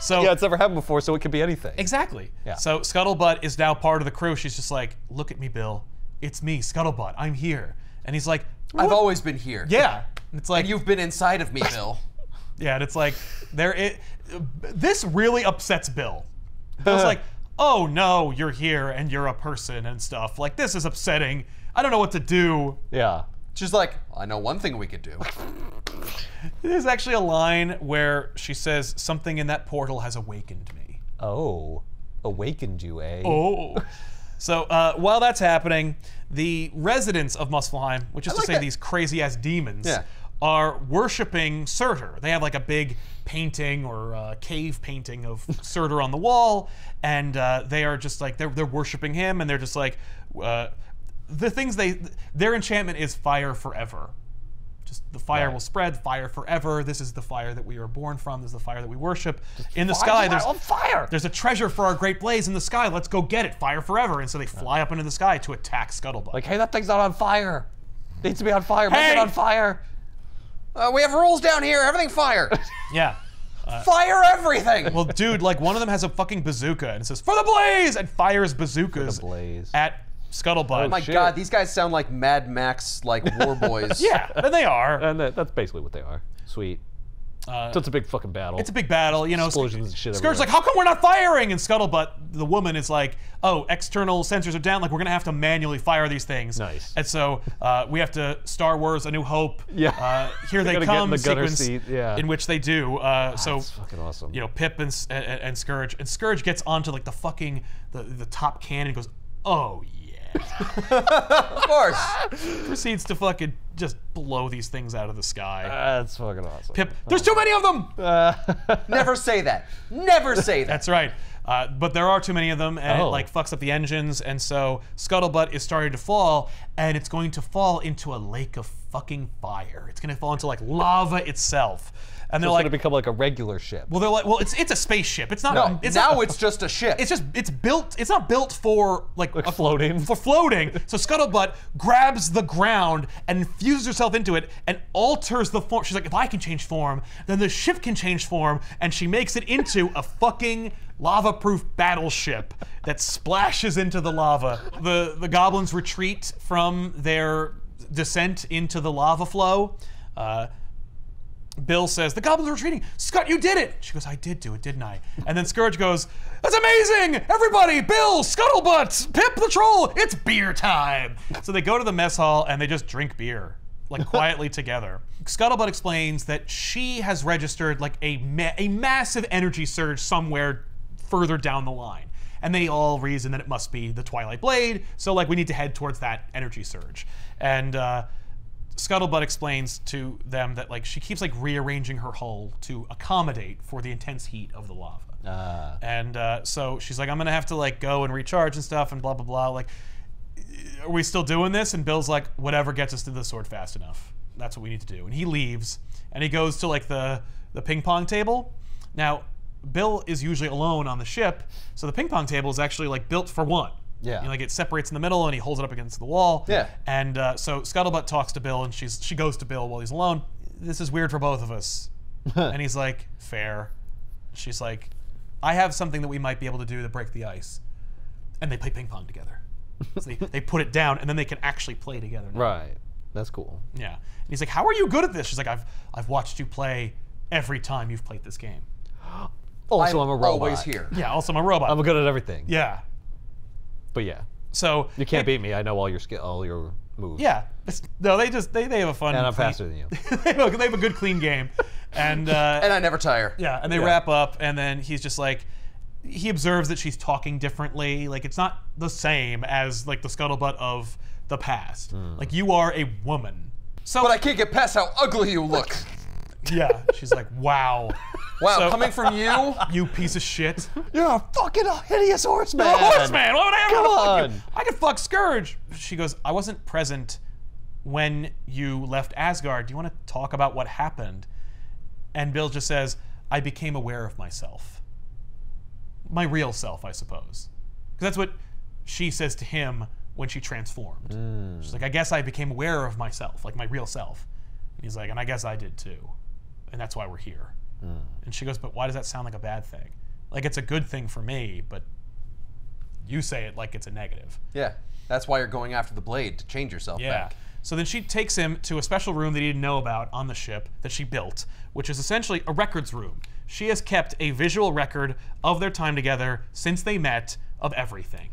So Yeah, it's never happened before, so it could be anything. Exactly. Yeah. So Scuttlebutt is now part of the crew. She's just like, look at me, Bill. It's me, Scuttlebutt. I'm here. And he's like, I've always been here. yeah. And it's like And you've been inside of me, Bill. Yeah, and it's like there. It this really upsets Bill. Bill's like, oh no, you're here and you're a person and stuff. Like this is upsetting. I don't know what to do. Yeah. She's like, I know one thing we could do. [LAUGHS] There's actually a line where she says something in that portal has awakened me. Oh. Awakened you, eh? Oh. So uh, while that's happening, the residents of Muspelheim, which is to say that. these crazy ass demons, Yeah. Are worshiping Surtur. They have like a big painting or uh, cave painting of [LAUGHS] Surtur on the wall, and uh, they are just like they're they're worshiping him, and they're just like uh, the things they their enchantment is fire forever. Just the fire Right. will spread, fire forever. This is the fire that we are born from. This is the fire that we worship. in the sky, there's on fire. there's a treasure for our great blaze in the sky. Let's go get it. Fire forever. And so they fly up into the sky to attack Scuttlebutt. Like, hey, that thing's not on fire. Needs to be on fire. Make Hey! it on fire. Uh, we have rules down here. Everything fire. [LAUGHS] yeah. fire everything. Well, dude, like one of them has a fucking bazooka and it says "For the blaze" and fires bazookas blaze. at Scuttlebutt. Oh my shit. god, these guys sound like Mad Max, like war boys. [LAUGHS] yeah, and they are. And that, that's basically what they are. Sweet. Uh, So it's a big fucking battle. it's a big battle, you know. Explosions and shit Scourge's like, "How come we're not firing?" And Scuttlebutt, the woman, is like, "Oh, external sensors are down. Like we're gonna have to manually fire these things." Nice. And so uh, we have to Star Wars: A New Hope. Yeah. Uh, here [LAUGHS] they Gotta get in come. the sequence seat, yeah. In which they do. Uh, so That's fucking awesome. you know, Pip and, and, and Scourge, and Scourge gets onto like the fucking the, the top cannon and goes, "Oh yeah," Of course. proceeds to fucking just blow these things out of the sky. That's fucking awesome. Pip, there's too many of them. Uh, [LAUGHS] Never say that. Never say that. That's right. Uh, but there are too many of them, and it Oh. like fucks up the engines, and so Scuttlebutt is starting to fall, and it's going to fall into a lake of fucking fire. It's going to fall into like lava itself, and they're it's like, gonna become like a regular ship. well, they're like, well, it's it's a spaceship. It's not. No, it's now not, it's just a ship. It's just it's built. It's not built for like, Like a- floating? For floating. So Scuttlebutt grabs the ground and infuses herself into it and alters the form. She's like, if I can change form, then the ship can change form, and she makes it into a fucking lava-proof battleship that splashes into the lava. The the goblins retreat from their descent into the lava flow. Uh, Bill says, The goblins are retreating. Scott, you did it. She goes, I did do it, didn't I? And then Scourge goes, That's amazing! Everybody, Bill, Scuttlebutt, Pip the Troll, it's beer time. So they go to the mess hall and they just drink beer. like [LAUGHS] quietly together. Scuttlebutt explains that she has registered like a ma- a massive energy surge somewhere further down the line, and they all reason that it must be the Twilight Blade. So like we need to head towards that energy surge, and. Uh, Scuttlebutt explains to them that like she keeps like rearranging her hull to accommodate for the intense heat of the lava. Ah. And uh, so she's like, I'm gonna have to like go and recharge and stuff and blah blah blah. Like, are we still doing this? And Bill's like, whatever gets us to the sword fast enough. That's what we need to do. And he leaves and he goes to like the the ping pong table. Now, Bill is usually alone on the ship, so the ping pong table is actually like built for one. Yeah. You know, like it separates in the middle and he holds it up against the wall. Yeah. And uh, so Scuttlebutt talks to Bill and she's she goes to Bill while he's alone. This is weird for both of us. [LAUGHS] and he's like, fair. She's like, I have something that we might be able to do to break the ice. And they play ping pong together. So they, they put it down and then they can actually play together. now. Right. That's cool. Yeah. And he's like, How are you good at this? She's like, I've I've watched you play every time you've played this game. [GASPS] Also, I'm, a robot. always here. Yeah, also I'm a robot. I'm good at everything. yeah. But yeah, So you can't they- beat me. I know all your skill, all your moves. Yeah. No, they just they, they have a fun And I'm clean- faster than you. [LAUGHS] they, have a, they have a good clean game. And uh [LAUGHS] And I never tire. Yeah, and they Yeah. wrap up, and then he's just like, he observes that she's talking differently. Like it's not the same as like the scuttlebutt of the past. Like you are a woman. So But I can't get past how ugly you look. [LAUGHS] yeah, she's like, wow, [LAUGHS] Wow, So- coming from you? [LAUGHS] you piece of shit. You're a fucking hideous horseman. A horseman. Why would I ever Come wanna fuck you? on. I could fuck Scourge. She goes, I wasn't present when you left Asgard. Do you want to talk about what happened? And Bill just says, I became aware of myself. My real self, I suppose. Because that's what she says to him when she transformed. Hmm. She's like, I guess I became aware of myself, like my real self. And he's like, and I guess I did too. And that's why we're here. Mm. And she goes, but why does that sound like a bad thing? Like it's a good thing for me, but you say it like it's a negative. Yeah. That's why you're going after the blade to change yourself Yeah. back. So then she takes him to a special room that he didn't know about on the ship that she built, which is essentially a records room. She has kept a visual record of their time together since they met of everything.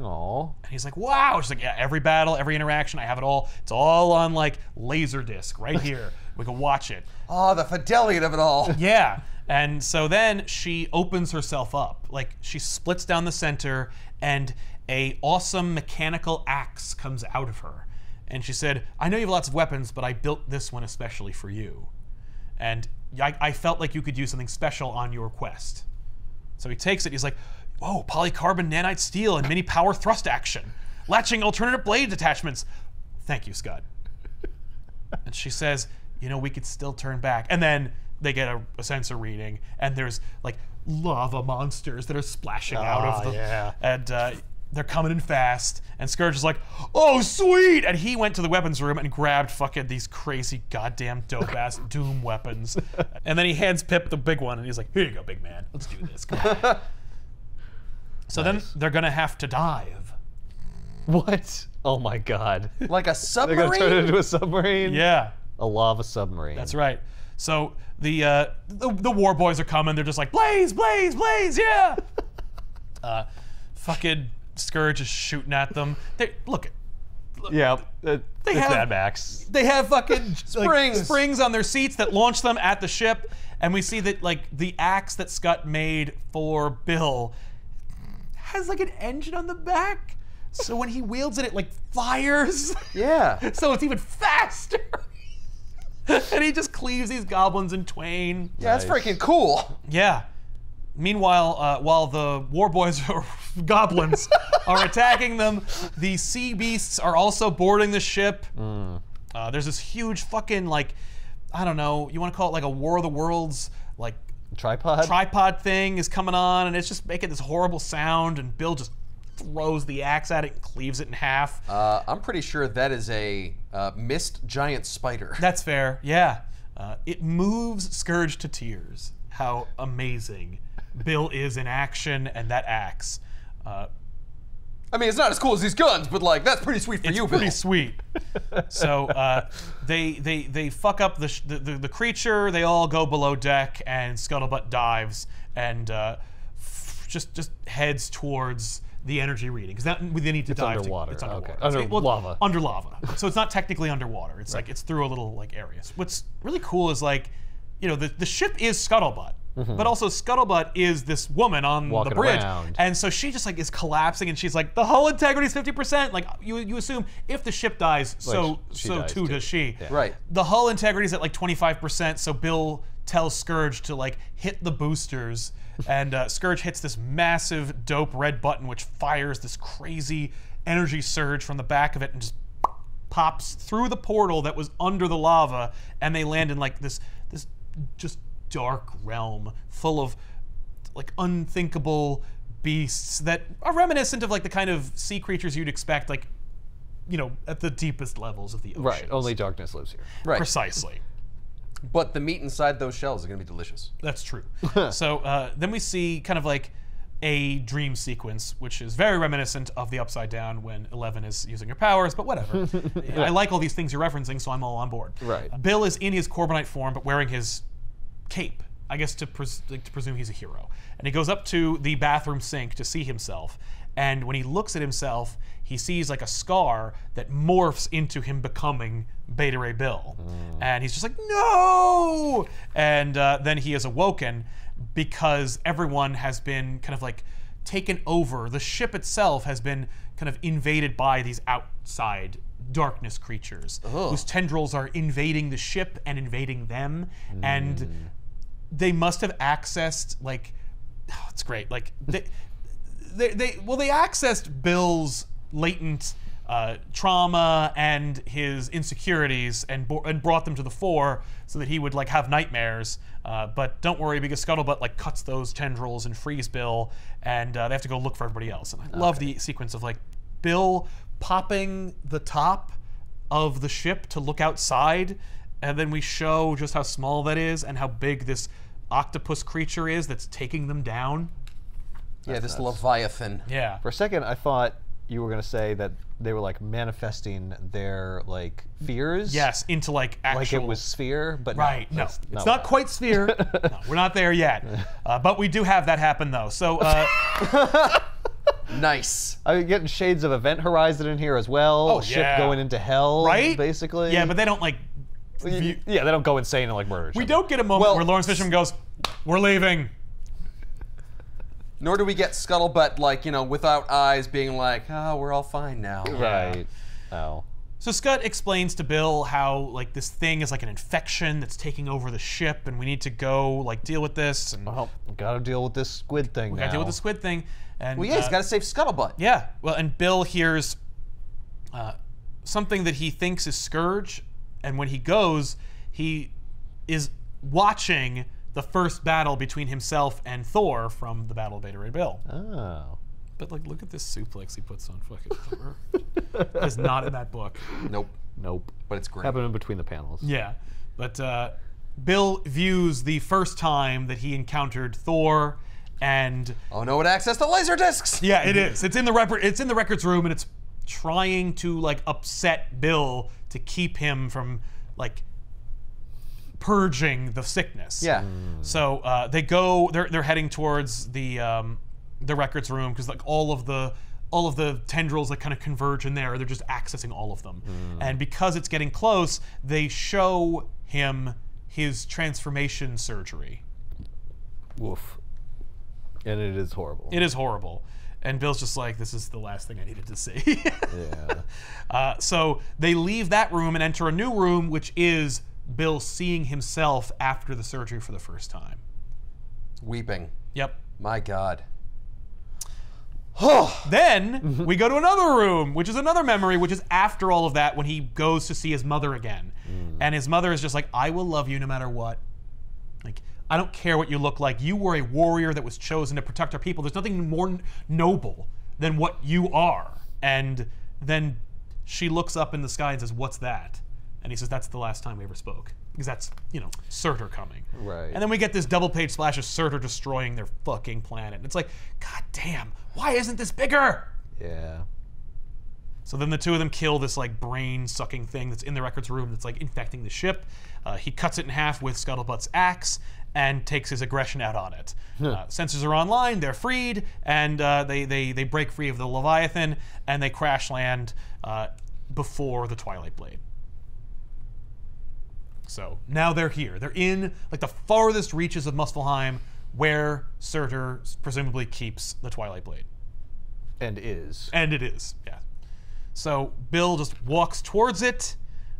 Aw. And he's like, wow. She's like, yeah, every battle, every interaction, I have it all. It's all on like laser disc right here. [LAUGHS] we can watch it. Oh, the fidelity of it all. [LAUGHS] Yeah. And so then she opens herself up. Like she splits down the center and a awesome mechanical axe comes out of her. And she said, I know you have lots of weapons, but I built this one especially for you. And I, I felt like you could use something special on your quest. So he takes it, he's like, whoa, polycarbon nanite steel and mini power thrust action. Latching alternative blade attachments. Thank you, Scott. And she says, you know, we could still turn back. And then they get a, a sensor reading, and there's like lava monsters that are splashing out Ah, of the. yeah. And uh, they're coming in fast. And Scourge is like, oh, sweet! And he went to the weapons room and grabbed fucking these crazy, goddamn dope ass [LAUGHS] Doom weapons. And then he hands Pip the big one, and he's like, here you go, big man. Let's do this. Come on. [LAUGHS] so then they're gonna have to dive. What? Oh my god. Like a submarine? [LAUGHS] They're gonna turn it into a submarine? Yeah. A lava submarine. That's right. So the uh, the, the war boys are coming. They're just like blaze, blaze, blaze, yeah. [LAUGHS] uh, fucking Scourge is shooting at them. They look. At. Yeah. It, They it's have- Mad Max. They have fucking [LAUGHS] like, Springs. springs on their seats that launch them at the ship, and we see that like the axe that Scott made for Bill has like an engine on the back. So when he wields it, it like fires. Yeah. [LAUGHS] so it's even faster. [LAUGHS] and he just cleaves these goblins in twain. Yeah, that's freaking cool. Yeah. Meanwhile, uh, while the war boys [LAUGHS] or goblins are [LAUGHS] attacking them, the sea beasts are also boarding the ship. Uh, there's this huge fucking like, I don't know, you want to call it like a War of the Worlds like Tripod? tripod thing is coming on, and it's just making this horrible sound. And Bill just throws the axe at it and cleaves it in half. Uh, I'm pretty sure that is a uh, mist giant spider. [LAUGHS] That's fair. Yeah. Uh, it moves Scourge to tears. How amazing Bill is in action and that axe. Uh, I mean, it's not as cool as these guns, but like that's pretty sweet for it's you, Bill. pretty sweet. so uh, they they they fuck up the, sh- the, the the creature. They all go below deck, and Scuttlebutt dives and uh, f- just just heads towards the energy reading because that they need to dive. to- underwater. it's Okay. underwater. Under It's- lava. Under lava. so it's not technically underwater. It's like it's through a little like areas. What's really cool is like, you know, the the ship is Scuttlebutt. Mm-hmm. But also, Scuttlebutt is this woman on. Walking the bridge, around. and so she just like is collapsing, and she's like, "The hull integrity is fifty percent." Like you, you assume if the ship dies, so she so dies too too. does she. Yeah. Right. The hull integrity is at like twenty five percent, so Bill tells Scourge to like hit the boosters, and uh, Scourge hits this massive dope red button, which fires this crazy energy surge from the back of it, and just pops through the portal that was under the lava, and they land in like this this just dark realm full of like unthinkable beasts that are reminiscent of like the kind of sea creatures you'd expect like you know at the deepest levels of the ocean. Right. Only darkness lives here. Right. precisely. But the meat inside those shells is going to be delicious. That's true. [LAUGHS] so uh, then we see kind of like a dream sequence, which is very reminiscent of the Upside Down when Eleven is using her powers, but whatever. [LAUGHS] I like all these things you're referencing, so I'm all on board. Right. Bill is in his Korbinite form, but wearing his cape, I guess to, pres- like, to presume he's a hero. And he goes up to the bathroom sink to see himself. And when he looks at himself, he sees like a scar that morphs into him becoming Beta Ray Bill. And he's just like, no! And uh, then he is awoken because everyone has been kind of like taken over. The ship itself has been kind of invaded by these outside darkness creatures whose tendrils are invading the ship and invading them. And they must have accessed like oh, [SIGHS] it's great like they, they, they well they accessed bill's latent uh, trauma and his insecurities and, bo- and brought them to the fore so that he would like have nightmares uh, but don't worry because scuttlebutt like cuts those tendrils and frees bill and uh, they have to go look for everybody else and i love the sequence of like bill popping the top of the ship to look outside, and then we show just how small that is and how big this octopus creature is that's taking them down. yeah, this Leviathan. Yeah. For a second, I thought you were gonna say that they were like manifesting their like fears. Yes, into like actual. Like it was sphere, but Right. No, that's it's not quite sphere. [LAUGHS] no, we're not there yet. [LAUGHS] Uh, but we do have that happen though. So uh, [LAUGHS] Nice. I'm getting shades of Event Horizon in here as well. Oh, A ship yeah. going into hell, right? Basically. Yeah, but they don't like. View- yeah, they don't go insane and like murder. we don't get a moment Well- where Laurence Fishburne goes, "We're leaving." Nor do we get Scuttlebutt, like, you know, without eyes being like, oh, we're all fine now. Right. Oh. So Scott explains to Bill how like this thing is like an infection that's taking over the ship, and we need to go like deal with this, and Well, gotta deal with this squid thing we now. gotta deal with the squid thing. And Well, yeah, he's got to save Scuttlebutt. Yeah, well, and Bill hears uh, something that he thinks is Scourge, and when he goes, he is watching the first battle between himself and Thor from the Ballad of Beta Ray Bill. Oh. But like, look at this suplex he puts on fucking Thor. [LAUGHS] it's not in that book. Nope. Nope. But it's great. Happened in between the panels. Yeah, but uh, Bill views the first time that he encountered Thor, and Oh no, it access to laser discs. Yeah, it is. It's in the record. It's in the records room, and it's trying to like upset Bill to keep him from like purging the sickness. Yeah. So uh, they go. They're they're heading towards the um, the records room because like all of the all of the tendrils that kind of converge in there. They're just accessing all of them, and because it's getting close, they show him his transformation surgery. Woof. And it is horrible. It is horrible. And Bill's just like, this is the last thing I needed to see. yeah. [LAUGHS] uh, so they leave that room and enter a new room, which is Bill seeing himself after the surgery for the first time. Weeping. Yep. My God. [LAUGHS] Then we go to another room, which is another memory, which is after all of that when he goes to see his mother again. Mm. And his mother is just like, I will love you no matter what. Like, I don't care what you look like. You were a warrior that was chosen to protect our people. There's nothing more noble than what you are. And then she looks up in the sky and says, What's that? And he says, That's the last time we ever spoke. Because that's, you know, Surtur coming. Right. And then we get this double page splash of Surtur destroying their fucking planet. And it's like, God damn, why isn't this bigger? Yeah. So then the two of them kill this like brain sucking thing that's in the records room that's like infecting the ship. Uh, he cuts it in half with Scuttlebutt's axe and takes his aggression out on it. Uh, sensors are online, they're freed, and uh, they, they, they break free of the Leviathan and they crash land uh, before the Twilight Blade. So now they're here. They're in like the farthest reaches of Muspelheim where Surtur presumably keeps the Twilight Blade. And is. And it is, yeah. So Bill just walks towards it.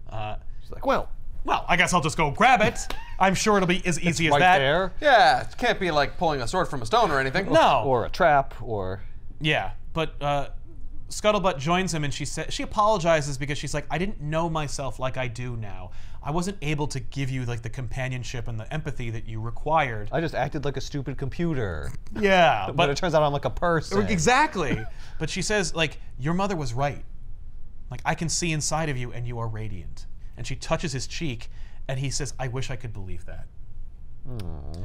Uh, She's like, well, well, I guess I'll just go grab it. I'm sure it'll be as easy as right that. there. Yeah, it can't be like pulling a sword from a stone or anything. No. Or a trap, or. Yeah, but uh, Scuttlebutt joins him and she says she apologizes because she's like, I didn't know myself like I do now. I wasn't able to give you like the companionship and the empathy that you required. I just acted like a stupid computer. [LAUGHS] yeah, But, [LAUGHS] but it turns out I'm like a person. exactly. but she says like, your mother was right. Like I can see inside of you and you are radiant. And she touches his cheek and he says, I wish I could believe that. Hmm.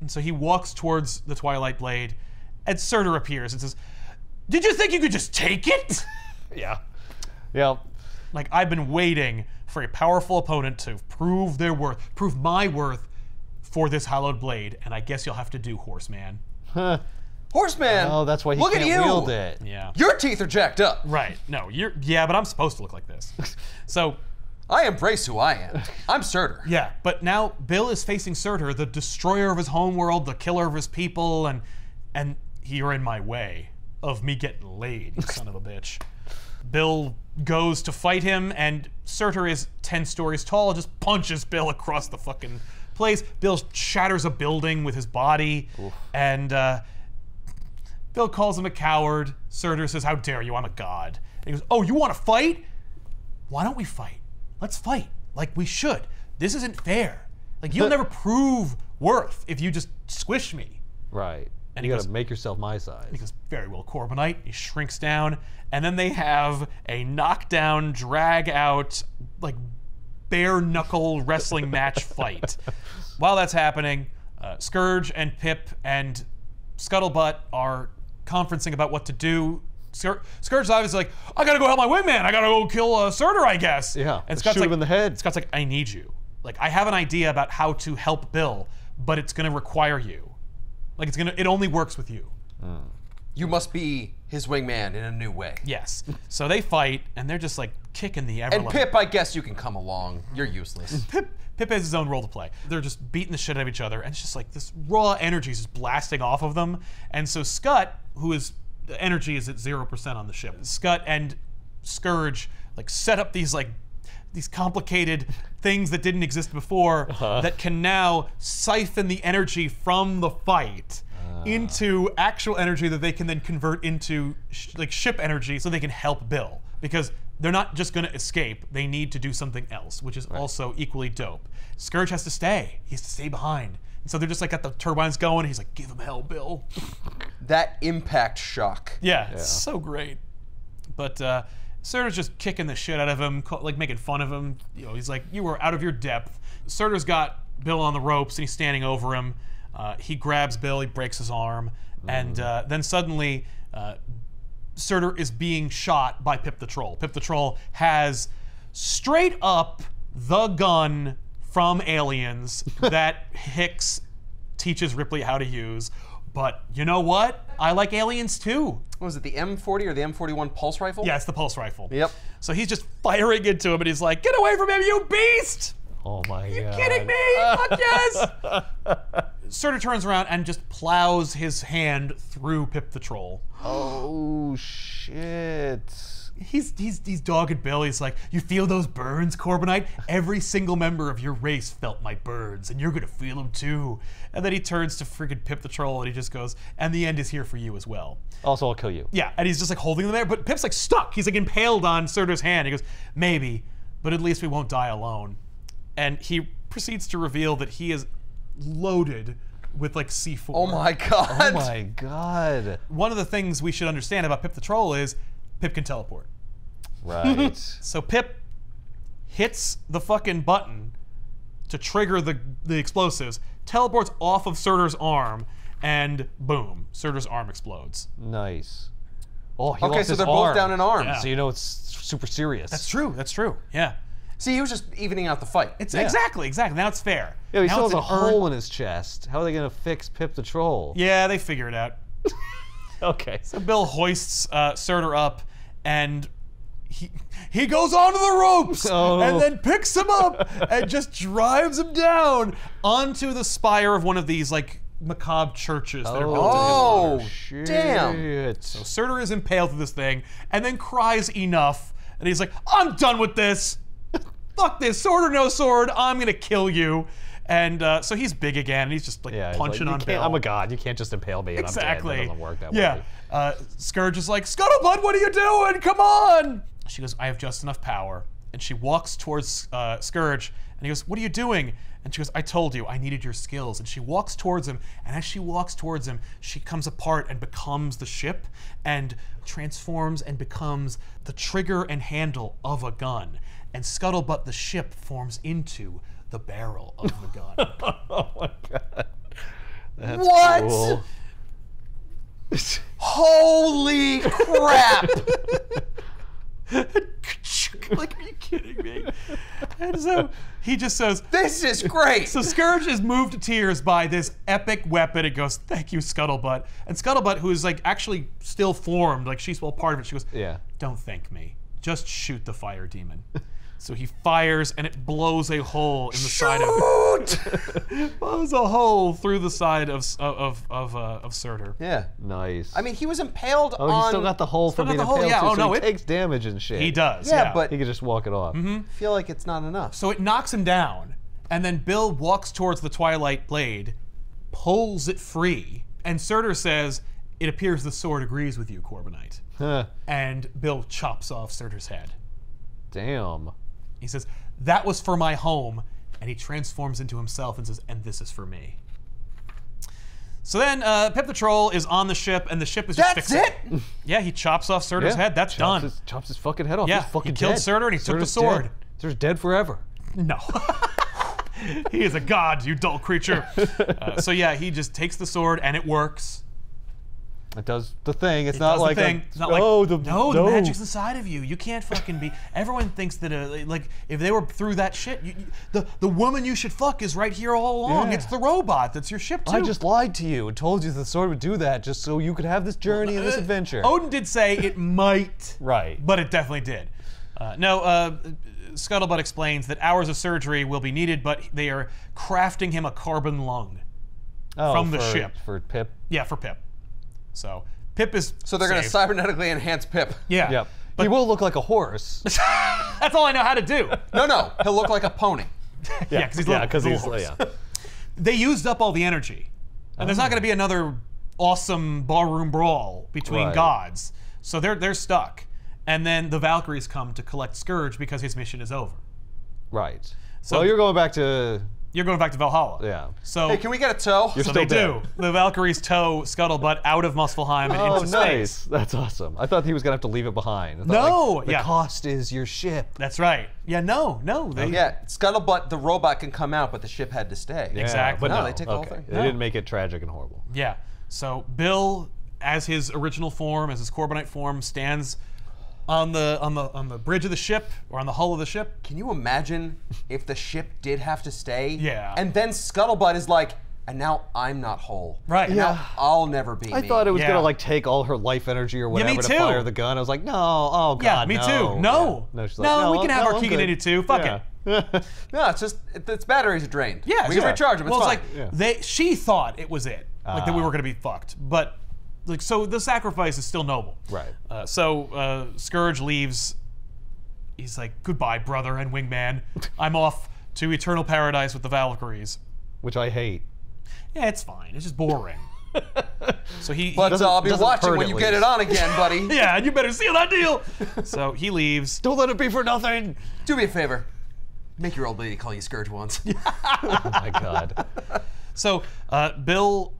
And so he walks towards the Twilight Blade, and Surtur appears and says, Did you think you could just take it? [LAUGHS] Yeah. Yep. like, I've been waiting for a powerful opponent to prove their worth, prove my worth for this hallowed blade, and I guess you'll have to do, Horseman. Horseman. Oh, that's why he look can't at you. wield it. Yeah. Your teeth are jacked up. Right. No, you're, yeah, but I'm supposed to look like this. [LAUGHS] So, I embrace who I am. I'm Surtur. [LAUGHS] yeah, but now Bill is facing Surtur, the destroyer of his homeworld, the killer of his people, and, and you're in my way of me getting laid, you son of a bitch. Bill goes to fight him, and Surtur is 10 stories tall, just punches Bill across the fucking place. Bill shatters a building with his body, and uh, Bill calls him a coward. Surtur says, How dare you? I'm a god. And he goes, Oh, you want to fight? Why don't we fight? Let's fight. Like we should. This isn't fair. Like you'll [LAUGHS] never prove worth if you just squish me. Right. And you he gotta goes- make yourself my size. He goes, very well, Korbinite. He shrinks down, and then they have a knockdown, drag out, like bare knuckle wrestling match [LAUGHS] fight. While that's happening, uh, Scourge and Pip and Scuttlebutt are conferencing about what to do. Scour- is obviously like, I gotta go help my wingman. I gotta go kill uh, Surtur, I guess. Yeah, And Scott's shoot like, him in the head. Scott's like, I need you. Like, I have an idea about how to help Bill, but it's gonna require you. Like, it's gonna. It only works with you. Mm. You must be his wingman in a new way. Yes. So they fight, and they're just like kicking the ever. And Pip, I guess you can come along. You're useless. [LAUGHS] Pip, Pip has his own role to play. They're just beating the shit out of each other, and it's just like this raw energy is just blasting off of them. And so Scott, who is the energy is at zero percent on the ship, Scott and Scourge like set up these like these complicated things that didn't exist before that can now siphon the energy from the fight into actual energy that they can then convert into sh- like ship energy so they can help Bill. Because they're not just going to escape they need to do something else which is also equally dope. Scourge has to stay. He has to stay behind. And so they're just like got the turbines going. He's like give him hell Bill. That impact shock. yeah, it's so great. But uh, Surtur's just kicking the shit out of him, like making fun of him. You know, he's like, "You were out of your depth." Surtur's got Bill on the ropes, and he's standing over him. Uh, he grabs Bill, he breaks his arm, and uh, then suddenly, uh, Surtur is being shot by Pip the Troll. Pip the Troll has straight up the gun from Aliens [LAUGHS] that Hicks teaches Ripley how to use. But you know what? I like Aliens too. What was it, the M40 or the M41 pulse rifle? Yeah, it's the pulse rifle. Yep. So he's just firing into him, and he's like, "Get away from him, you beast!" Oh my god. You kidding me? Fuck [LAUGHS] yes! Surtur turns around and just plows his hand through Pip the Troll. Oh shit. He's he's he's dogging Bill. He's like, "You feel those burns, Korbinite? Every single member of your race felt my burns, and you're gonna feel them too." And then he turns to freaking Pip the Troll, and he just goes, "And the end is here for you as well." Also, I'll kill you. Yeah, and he's just like holding them there, but Pip's like stuck. He's like impaled on Surtur's hand. He goes, maybe, but at least we won't die alone. And he proceeds to reveal that he is loaded with like C4. Oh my god. Oh my god. One of the things we should understand about Pip the Troll is Pip can teleport. Right. [LAUGHS] So Pip hits the fucking button to trigger the, the explosives, teleports off of Surtur's arm, and boom, Surtur's arm explodes. nice. Oh, he Okay, lost so his they're arm. both down in arms. Yeah. So you know it's super serious. That's true. That's true. Yeah. See, he was just evening out the fight. It's Yeah. exactly, exactly. Now it's fair. Yeah, he now still has it's a an earned- hole in his chest. How are they gonna fix Pip the Troll? Yeah, they figure it out. [LAUGHS] Okay. So Bill hoists uh, Surtur up, and he he goes onto the ropes, [LAUGHS] Oh. and then picks him up and just drives him down onto the spire of one of these like macabre churches that are built in his Oh, shit. damn. So Surtur is impaled through this thing, and then cries enough, and he's like, "I'm done with this. [LAUGHS] Fuck this, sword or no sword. I'm gonna kill you." And uh, so he's big again, and he's just like Yeah, it's like, punching on Bill. I'm a god. You can't just impale me and Exactly. I'm dead. That doesn't work that yeah. way. Uh, Scourge is like, Scuttlebutt, what are you doing? Come on! She goes, I have just enough power. And she walks towards uh, Scourge, and he goes, What are you doing? And she goes, I told you, I needed your skills. And she walks towards him, and as she walks towards him, she comes apart and becomes the ship and transforms and becomes the trigger and handle of a gun. And Scuttlebutt, the ship, forms into the barrel of the [LAUGHS] gun. Oh my god. That's What? cool. Holy crap! [LAUGHS] [LAUGHS] like, are you kidding me? And so he just says, this is great. So Scourge is moved to tears by this epic weapon. It goes, "Thank you, Scuttlebutt." And Scuttlebutt, who is like actually still formed, like she's well part of it, she goes, Yeah. "Don't thank me. Just shoot the fire demon." [LAUGHS] so he fires, and it blows a hole in the side of Shoot! [LAUGHS] blows a hole through the side of of of uh, of Surtur. yeah. Nice. I mean, he was impaled oh, on. he still got the hole Still from got being the hole, impaled yeah. too, Oh, so no, he it- takes damage and shit. He does, Yeah, yeah, but- He could just walk it off. I feel like it's not enough. So it knocks him down, and then Bill walks towards the Twilight Blade, pulls it free, and Surtur says, It appears the sword agrees with you, Korbinite. Huh. And Bill chops off Surtur's head. Damn. He says, That was for my home. And he transforms into himself and says, And this is for me. So then uh, Pip the Troll is on the ship, and the ship is just That's fixing. it. Yeah, he chops off Surtur's Yeah. head. That's chops done. His, chops his fucking head off. Yeah, He's fucking he killed dead. Surtur and he took the Surtur's sword. Dead. Surtur's dead forever. No. [LAUGHS] he is a god, you dull creature. [LAUGHS] Uh, so yeah, he just takes the sword and it works. It does the thing. It's It not like the thing. A, it's not like oh, the no, the magic's inside of you. You can't fucking be. Everyone thinks that uh, like if they were through that shit, you, you- the the woman you should fuck is right here all along. Yeah. It's the robot that's your ship too. I just lied to you and told you the sword would do that just so you could have this journey and this Uh, adventure. Odin did say it might, Right. but it definitely did. Uh, no, uh, Scuttlebutt explains that hours of surgery will be needed, but they are crafting him a carbon lung. Oh, from the for- ship. for Pip. Yeah, for Pip. So Pip is So they're going to cybernetically enhance Pip. Yeah. Yep. But he will look like a horse. [LAUGHS] that's all I know how to do. No, no, he'll look like a pony. [LAUGHS] yeah, because he's yeah, little, he's horse. yeah. They used up all the energy, and there's not going to be oh. another awesome ballroom brawl between Right. gods. So they're they're stuck. And then the Valkyries come to collect Scourge because his mission is over. Right. So- So you're going back to You're going back to Valhalla. yeah. So Hey, can we get a toe? You're so still they do. The Valkyries tow Scuttlebutt out of Muspelheim and Oh, into nice. space. That's awesome. I thought he was gonna have to leave it behind. I thought, No, like, the yeah. cost is your ship. That's right. Yeah, no, no. They, Yeah, Scuttlebutt, the robot can come out, but the ship had to stay. Yeah, Exactly. But No, no, they take the whole thing. They No. didn't make it tragic and horrible. Yeah. So Bill, as his original form, as his Korbinite form, stands on the on the on the bridge of the ship or on the hull of the ship. Can you imagine if the ship did have to stay? Yeah. And then Scuttlebutt is like, and now I'm not whole. Right. And Yeah. Now I'll never be I me. thought it was Yeah. gonna like take all her life energy or me whatever too. to fire the gun. I was like, no, oh god, Yeah, me no. too. No. Yeah. No, she's No, like, we can have our I'm cake and good." eat it too. Fuck yeah. [LAUGHS] No, it's just it, its batteries are drained. Yeah, we sure. can recharge them. It's well, fine. it's like Yeah. they she thought it was it, like that we Ah. were gonna be fucked, but like so the sacrifice is still noble. Right. Uh, so uh, Scourge leaves. He's like, "Goodbye, brother and wingman. I'm off to eternal paradise with the Valkyries." Which I hate. Yeah, it's fine. It's just boring. [LAUGHS] so he, but he uh, I'll be watching when at you get it on again, buddy. [LAUGHS] yeah, and you better seal that deal. [LAUGHS] so he leaves. Don't let it be for nothing. Do me a favor. Make your old lady call you Scourge once. oh my god. So uh, Bill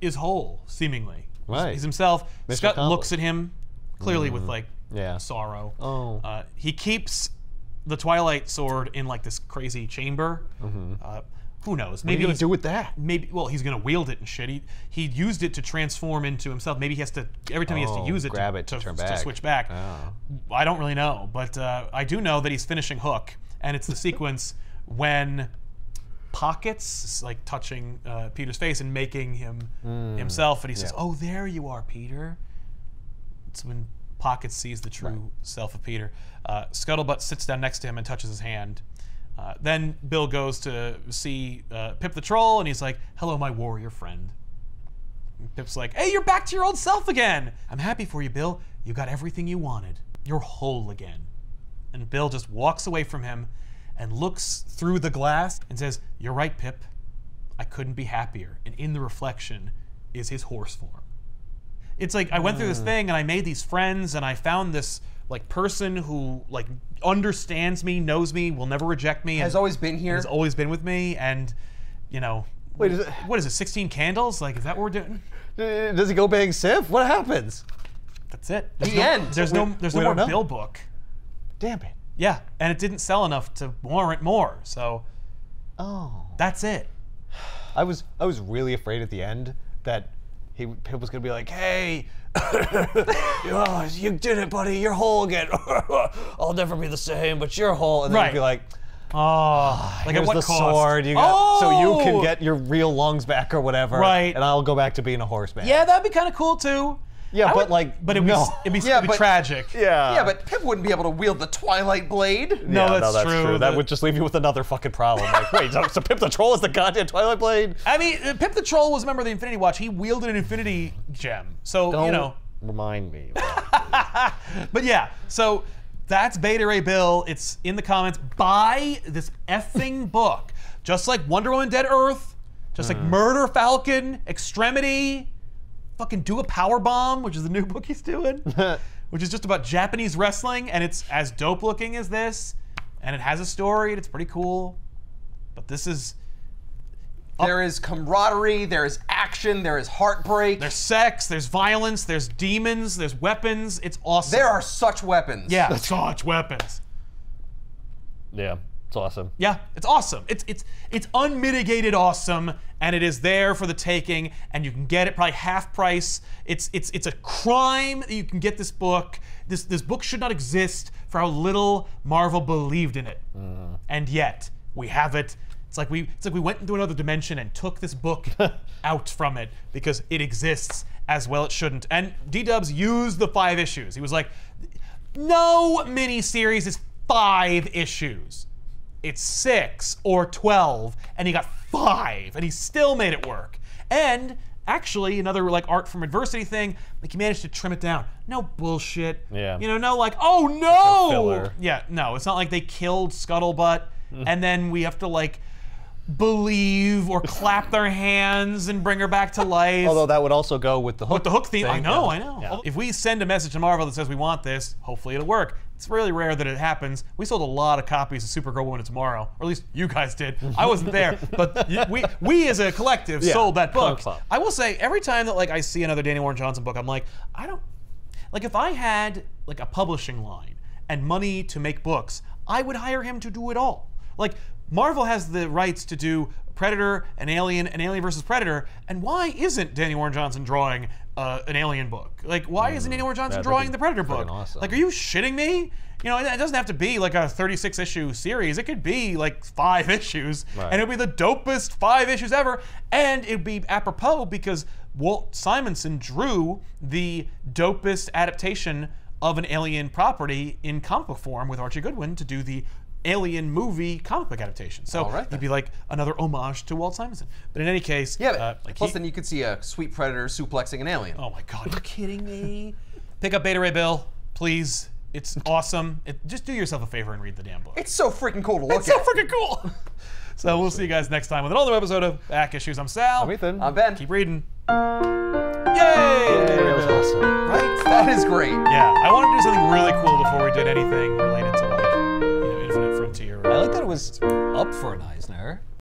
is whole, seemingly. He's- Right. He's himself. Mission Scott looks at him clearly with like Yeah. sorrow. Oh. Uh, he keeps the Twilight sword in like this crazy chamber. Mm-hmm. Uh, who knows? What Maybe you gonna do with that? maybe well he's gonna wield it and shit. He he used it to transform into himself. Maybe he has to every time he has to Oh, use it grab to, it to turn to back. switch back. Oh. I don't really know, but uh, I do know that he's finishing Hook, and it's the [LAUGHS] sequence when Pockets like touching uh, Peter's face and making him himself, and he says, yeah. "Oh, there you are, Peter." It's when Pockets sees the true self of Peter. Uh, Scuttlebutt sits down next to him and touches his hand. Uh, then Bill goes to see uh, Pip the Troll, and he's like, "Hello, my warrior friend." And Pip's like, "Hey, you're back to your old self again. I'm happy for you, Bill. You got everything you wanted. You're whole again." And Bill just walks away from him and looks through the glass and says, "You're right, Pip. I couldn't be happier." And in the reflection is his horse form. It's like I went through this hmm. thing and I made these friends and I found this like person who like understands me, knows me, will never reject me, Has and always been here. has always been with me. And you know, Wait, is it, what is it? Sixteen candles? Like, is that what we're doing? does he go bang Sif? What happens? That's it. There's The no, end. There's We- no. There's no more know. Bill book. Damn it. Yeah, and it didn't sell enough to warrant more. So Oh. that's it. I was I was really afraid at the end that he Pip was gonna be like, "Hey, [LAUGHS] oh, you did it, buddy. You're whole again. [LAUGHS] I'll never be the same, but you're whole." And then Right. he'd be like, Oh, like at "Here's what the cost? sword. You got, so you Oh! can get your real lungs back or whatever, Right. And I'll go back to being a horseman." Yeah, that'd be kind of cool too. Yeah, I but, would- like, but it'd be, no. it'd be, Yeah, it'd be but- tragic. yeah, yeah, but Pip wouldn't be able to wield the Twilight Blade. No, Yeah, that's true. That The- would just leave you with another fucking problem. Like, wait, so, so Pip the Troll is the goddamn Twilight Blade? I mean, uh, Pip the Troll was a member of the Infinity Watch. He wielded an Infinity Gem. So you know, remind me. [LAUGHS] but yeah. So that's Beta Ray Bill. It's in the comments. Buy this effing [LAUGHS] book. Just like Wonder Woman Dead Earth, just like Murder Falcon, Extremity, fucking do a power bomb, which is the new [LAUGHS] book he's doing, [LAUGHS] which is just about Japanese wrestling, and it's as dope looking as this, and it has a story, and it's pretty cool. But this is There is camaraderie, there is action, there is heartbreak. there's sex, there's violence, there's demons, there's weapons. It's awesome. there are such weapons. yeah, [LAUGHS] such weapons. yeah, it's awesome. Yeah, it's awesome. It's it's it's unmitigated awesome, and it is there for the taking, and you can get it probably half price. It's it's it's a crime that you can get this book. This this book should not exist for how little Marvel believed in it, mm. and yet we have it. It's like we it's like we went into another dimension and took this book [LAUGHS] out from it because it exists as well it shouldn't. And D Dubs used the five issues. He was like, no miniseries is five issues it's six or 12 and he got five and he still made it work and actually another like art from adversity thing like he managed to trim it down no bullshit Yeah. you know no like oh no filler. yeah no it's not like they killed scuttlebutt mm. and then we have to like believe or clap their hands and bring her back to life Although that would also go with the hook. with the hook theme, I know, yeah. I know. Yeah. If we send a message to Marvel that says we want this, hopefully it'll work. It's really rare that it happens. We sold a lot of copies of Supergirl Woman of Tomorrow, or at least you guys did. I wasn't there, [LAUGHS] but we we as a collective Yeah, sold that book. Club. I will say every time that like I see another Danny Warren Johnson book, I'm like, I don't like if I had like a publishing line and money to make books, I would hire him to do it all. Like Marvel has the rights to do Predator, an Alien, an Alien versus Predator, and why isn't Danny Warren Johnson drawing uh, an Alien book? Like, why isn't Danny Warren Johnson drawing the Predator book? awesome. Like, are you shitting me? You know, it doesn't have to be like a 36 issue series. It could be like five [LAUGHS] issues, Right. and it'd be the dopest five issues ever. And it'd be apropos because Walt Simonson drew the dopest adaptation of an alien property in comic form with Archie Goodwin to do the Alien movie comic book adaptation. So All right, it'd then. be like another homage to Walt Simonson. But in any case, Yeah, but uh, like plus he- then you could see a sweet predator suplexing an alien. Oh my god, Are you're kidding me? [LAUGHS] Pick up Beta Ray Bill, please. It's [LAUGHS] awesome. It, just do yourself a favor and read the damn book. It's so freaking cool to look It's so freaking cool. [LAUGHS] so we'll see you guys next time with another episode of Back Issues. I'm Sal. I'm Ethan. I'm Ben. Keep reading. Yay! It was awesome. Right? That is great. Yeah, I wanted to do something really cool before we did anything related to I like that it was up for an Eisner.